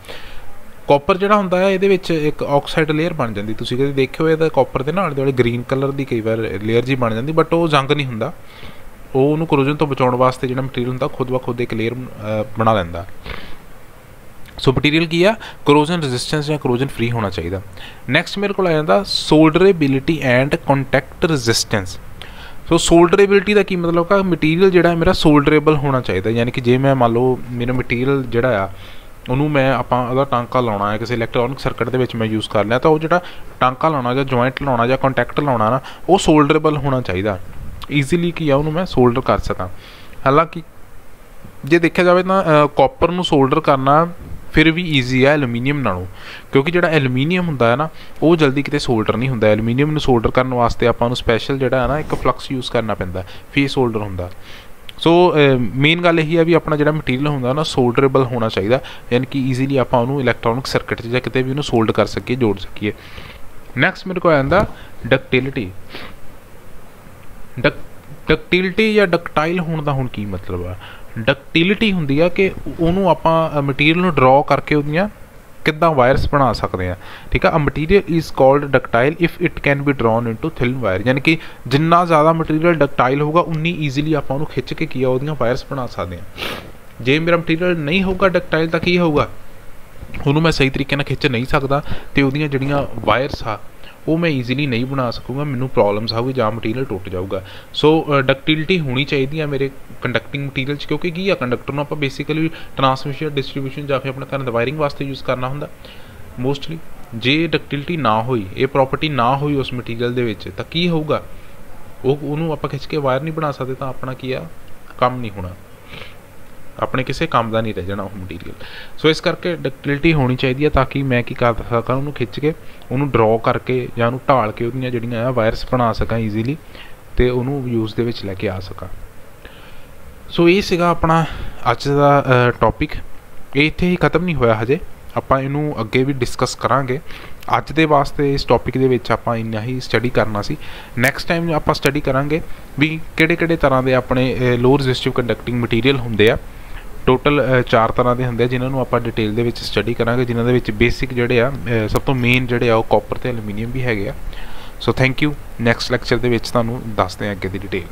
ਕਾਪਰ ਜਿਹੜਾ ਹੁੰਦਾ ਹੈ, ਇਹਦੇ ਵਿੱਚ ਇੱਕ ਆਕਸਾਈਡ ਲੇਅਰ ਬਣ ਜਾਂਦੀ। ਤੁਸੀਂ ਕਦੇ ਦੇਖਿਓ ਇਹਦਾ ਕਾਪਰ ਦੇ ਨਾਲ ਜਿਹੜੇ ਗ੍ਰੀਨ ਕਲਰ ਦੀ ਕਈ ਵਾਰ ਲੇਅਰ ਜੀ ਬਣ ਜਾਂਦੀ ਬਟ ਉਹ ਜੰਗ ਨਹੀਂ ਹੁੰਦਾ। ਉਹ ਉਹਨੂੰ ਕਰੋਜਨ ਤੋਂ ਬਚਾਉਣ ਵਾਸਤੇ ਜਿਹੜਾ ਮਟੀਰੀਅਲ ਹੁੰਦਾ ਖੁਦ ਵਾ ਖੁਦ ਇੱਕ ਲੇਅਰ ਬਣਾ ਲੈਂਦਾ। ਸੋ ਮਟੀਰੀਅਲ ਕੀ ਆ? ਕਰੋਜਨ ਰੈਜ਼ਿਸਟੈਂਸ ਜਾਂ ਕਰੋਜਨ ਫ੍ਰੀ ਹੋਣਾ ਚਾਹੀਦਾ। ਨੈਕਸਟ ਮੇਰੇ ਕੋਲ ਆ ਜਾਂਦਾ solderability and contact resistance so solderability ਦਾ ਕੀ ਮਤਲਬ ਹੈ ਮਟੀਰੀਅਲ ਜਿਹੜਾ ਮੇਰਾ ਸੋਲਡਰੇਬਲ ਹੋਣਾ ਚਾਹੀਦਾ। ਯਾਨੀ ਕਿ ਜੇ ਮੈਂ ਮੰਨ ਲਓ ਮੇਰਾ ਮਟੀਰੀਅਲ ਜਿਹੜਾ ਆ ਉਹਨੂੰ ਮੈਂ ਆਪਾਂ ਉਹਦਾ ਟਾਂਕਾ ਲਾਉਣਾ ਹੈ, ਕਿਸੇ ਇਲੈਕਟ੍ਰੋਨਿਕ ਸਰਕਟ ਦੇ ਵਿੱਚ ਮੈਂ ਯੂਜ਼ ਕਰ ਲਿਆ, ਤਾਂ ਉਹ ਜਿਹੜਾ ਟਾਂਕਾ ਲਾਉਣਾ ਜਾਂ ਜੁਆਇੰਟ ਲਾਉਣਾ ਜਾਂ ਕੰਟੈਕਟ ਲਾਉਣਾ ਨਾ, ਉਹ ਸੋਲਡਰੇਬਲ ਹੋਣਾ ਚਾਹੀਦਾ। ਈਜ਼ੀਲੀ ਕੀ ਆ, ਉਹਨੂੰ ਮੈਂ ਸੋਲਡਰ ਕਰ ਸਕਾਂ। ਹਾਲਾਂਕਿ ਜੇ ਦੇਖਿਆ ਜਾਵੇ ਤਾਂ ਕਾਪਰ ਨੂੰ ਸੋਲਡਰ ਕਰਨਾ ਫਿਰ ਵੀ ਈਜ਼ੀ ਹੈ ਐਲੂਮੀਨੀਅਮ ਨਾਲੋਂ। ਕਿਉਂਕਿ ਜਿਹੜਾ ਐਲੂਮੀਨੀਅਮ ਹੁੰਦਾ ਹੈ ਨਾ, ਉਹ ਜਲਦੀ ਕਿਤੇ ਸੋਲਡਰ ਨਹੀਂ ਹੁੰਦਾ। ਐਲੂਮੀਨੀਅਮ ਨੂੰ ਸੋਲਡਰ ਕਰਨ ਵਾਸਤੇ ਆਪਾਂ ਨੂੰ ਸਪੈਸ਼ਲ ਜਿਹੜਾ ਹੈ ਨਾ, ਇੱਕ ਫਲਕਸ ਯੂਜ਼ ਕਰਨਾ ਪੈਂਦਾ। ਫੇਸ ਸੋਲਡਰ ਹੁੰਦਾ। ਸੋ ਮੇਨ ਗੱਲ ਇਹ ਹੈ ਵੀ ਆਪਣਾ ਜਿਹੜਾ ਮਟੀਰੀਅਲ ਹੁੰਦਾ ਨਾ ਸੋਲਡਰੇਬਲ ਹੋਣਾ ਚਾਹੀਦਾ। ਯਾਨੀ ਕਿ ਈਜ਼ੀਲੀ ਆਪਾਂ ਉਹਨੂੰ ਇਲੈਕਟ੍ਰੋਨਿਕ ਸਰਕਟ 'ਚ ਜਾਂ ਕਿਤੇ ਵੀ ਉਹਨੂੰ ਸੋਲਡ ਕਰ ਸਕੀਏ, ਜੋੜ ਸਕੀਏ। ਨੈਕਸਟ ਮੇਰੇ ਕੋਲ ਆਂਦਾ ਡਕਟਿਲਿਟੀ ਡਕਟਿਲਿਟੀ ਜਾਂ ਡਕਟਾਈਲ ਹੋਣ ਦਾ ਹੁਣ ਕੀ ਮਤਲਬ ਆ? ਡਕਟਿਲਿਟੀ ਹੁੰਦੀ ਆ ਕਿ ਉਹਨੂੰ ਆਪਾਂ ਮਟੀਰੀਅਲ ਨੂੰ ਡਰਾ ਕਰਕੇ ਉਹਦੀਆਂ ਕਿੱਦਾਂ ਵਾਇਰਸ ਬਣਾ ਸਕਦੇ ਆ। ਠੀਕ ਆ? A material is called ductile if it can be drawn into thin wire ਯਾਨੀ ਕਿ ਜਿੰਨਾ ਜ਼ਿਆਦਾ ਮਟੀਰੀਅਲ ਡਕਟਾਈਲ ਹੋਊਗਾ, ਉਨੀ ਈਜ਼ੀਲੀ ਆਪਾਂ ਉਹਨੂੰ ਖਿੱਚ ਕੇ ਕੀ ਆ, ਉਹਦੀਆਂ ਵਾਇਰਸ ਬਣਾ ਸਕਦੇ ਆ। ਜੇ ਮੇਰਾ ਮਟੀਰੀਅਲ ਨਹੀਂ ਹੋਊਗਾ ਡਕਟਾਈਲ ਤਾਂ ਕੀ ਹੋਊਗਾ? ਉਹਨੂੰ ਮੈਂ ਸਹੀ ਤਰੀਕੇ ਨਾਲ ਖਿੱਚ ਨਹੀਂ ਸਕਦਾ ਤੇ ਉਹਦੀਆਂ ਜਿਹੜੀਆਂ ਵਾਇਰਸ ਆ ਉਹ ਮੈਂ ਈਜ਼ੀਲੀ ਨਹੀਂ ਬਣਾ ਸਕੂੰਗਾ, ਮੈਨੂੰ ਪ੍ਰੋਬਲਮਸ ਆਊਗੀ, ਜਾਂ ਮਟੀਰੀਅਲ ਟੁੱਟ ਜਾਊਗਾ। ਸੋ ਡਕਟਿਲਿਟੀ ਹੋਣੀ ਚਾਹੀਦੀ ਆ ਮੇਰੇ ਕੰਡਕਟਿੰਗ ਮਟੀਰੀਅਲ 'ਚ ਕਿਉਂਕਿ ਕੀ ਆ ਕੰਡਕਟਰ ਨੂੰ ਆਪਾਂ ਬੇਸਿਕਲੀ ਟਰਾਂਸਮਿਸ਼ਨ ਡਿਸਟ੍ਰੀਬਿਊਸ਼ਨ ਜਾਂ ਫਿਰ ਆਪਣਾ ਘਰ ਦਾ ਵਾਇਰਿੰਗ ਵਾਸਤੇ ਯੂਜ਼ ਕਰਨਾ ਹੁੰਦਾ। ਮੋਸਟਲੀ ਜੇ ਡਕਟਿਲਿਟੀ ਨਾ ਹੋਈ, ਇਹ ਪ੍ਰੋਪਰਟੀ ਨਾ ਹੋਈ ਉਸ ਮਟੀਰੀਅਲ ਦੇ ਵਿੱਚ, ਤਾਂ ਕੀ ਹੋਊਗਾ? ਉਹ, ਉਹਨੂੰ ਆਪਾਂ ਖਿੱਚ ਕੇ ਵਾਇਰ ਨਹੀਂ ਬਣਾ ਸਕਦੇ, ਤਾਂ ਆਪਣਾ ਕੀ ਆ? ਕੰਮ ਨਹੀਂ ਹੋਣਾ। ਆਪਣੇ ਕਿਸੇ ਕੰਮ ਦਾ ਨਹੀਂ ਰਹਿ ਜਾਣਾ ਉਹ ਮਟੀਰੀਅਲ ਸੋ ਇਸ ਕਰਕੇ ਡਕਟਿਲਿਟੀ ਹੋਣੀ ਚਾਹੀਦੀ ਹੈ ਤਾਂ ਕਿ ਮੈਂ ਕੀ ਕਰ ਸਕਾਂ ਉਹਨੂੰ ਖਿੱਚ ਕੇ, ਉਹਨੂੰ ਡਰਾ ਕਰਕੇ ਜਾਂ ਉਹਨੂੰ ਢਾਲ ਕੇ ਉਹਦੀਆਂ ਜਿਹੜੀਆਂ ਆ ਵਾਇਰਸ ਬਣਾ ਸਕਾਂ ਈਜ਼ੀਲੀ ਤੇ ਉਹਨੂੰ ਯੂਜ਼ ਦੇ ਵਿੱਚ ਲੈ ਕੇ ਆ ਸਕਾਂ। ਸੋ ਇਹ ਸੀਗਾ ਆਪਣਾ ਅੱਜ ਦਾ ਟੌਪਿਕ ਇਹ ਇੱਥੇ ਹੀ ਖਤਮ ਨਹੀਂ ਹੋਇਆ ਹਜੇ। ਆਪਾਂ ਇਹਨੂੰ ਅੱਗੇ ਵੀ ਡਿਸਕਸ ਕਰਾਂਗੇ। ਅੱਜ ਦੇ ਵਾਸਤੇ ਇਸ ਟੌਪਿਕ ਦੇ ਵਿੱਚ ਆਪਾਂ ਇੰਨਾ ਹੀ ਸਟੱਡੀ ਕਰਨਾ ਸੀ। ਨੈਕਸਟ ਟਾਈਮ ਆਪਾਂ ਸਟੱਡੀ ਕਰਾਂਗੇ ਵੀ ਕਿਹੜੇ ਕਿਹੜੇ ਤਰ੍ਹਾਂ ਦੇ ਆਪਣੇ ਲੋ ਰੈਜ਼ਿਸਟਿਵ ਕੰਡਕਟਿੰਗ ਮਟੀਰੀਅਲ ਹੁੰਦੇ ਆ। ਟੋਟਲ ਚਾਰ ਤਰ੍ਹਾਂ ਦੇ ਹੁੰਦੇ ਆ, ਜਿਨ੍ਹਾਂ ਨੂੰ ਆਪਾਂ ਡਿਟੇਲ ਦੇ ਵਿੱਚ ਸਟੱਡੀ ਕਰਾਂਗੇ, ਜਿਨ੍ਹਾਂ ਦੇ ਵਿੱਚ ਬੇਸਿਕ ਜਿਹੜੇ ਆ ਸਭ ਤੋਂ ਮੇਨ ਜਿਹੜੇ ਆ, ਉਹ ਕਾਪਰ ਤੇ ਐਲੂਮੀਨੀਅਮ ਵੀ ਹੈਗੇ ਆ। So thank you next lecture ਦੇ ਵਿੱਚ ਤੁਹਾਨੂੰ ਦੱਸਦੇ ਆ ਅੱਗੇ ਦੀ ਡਿਟੇਲ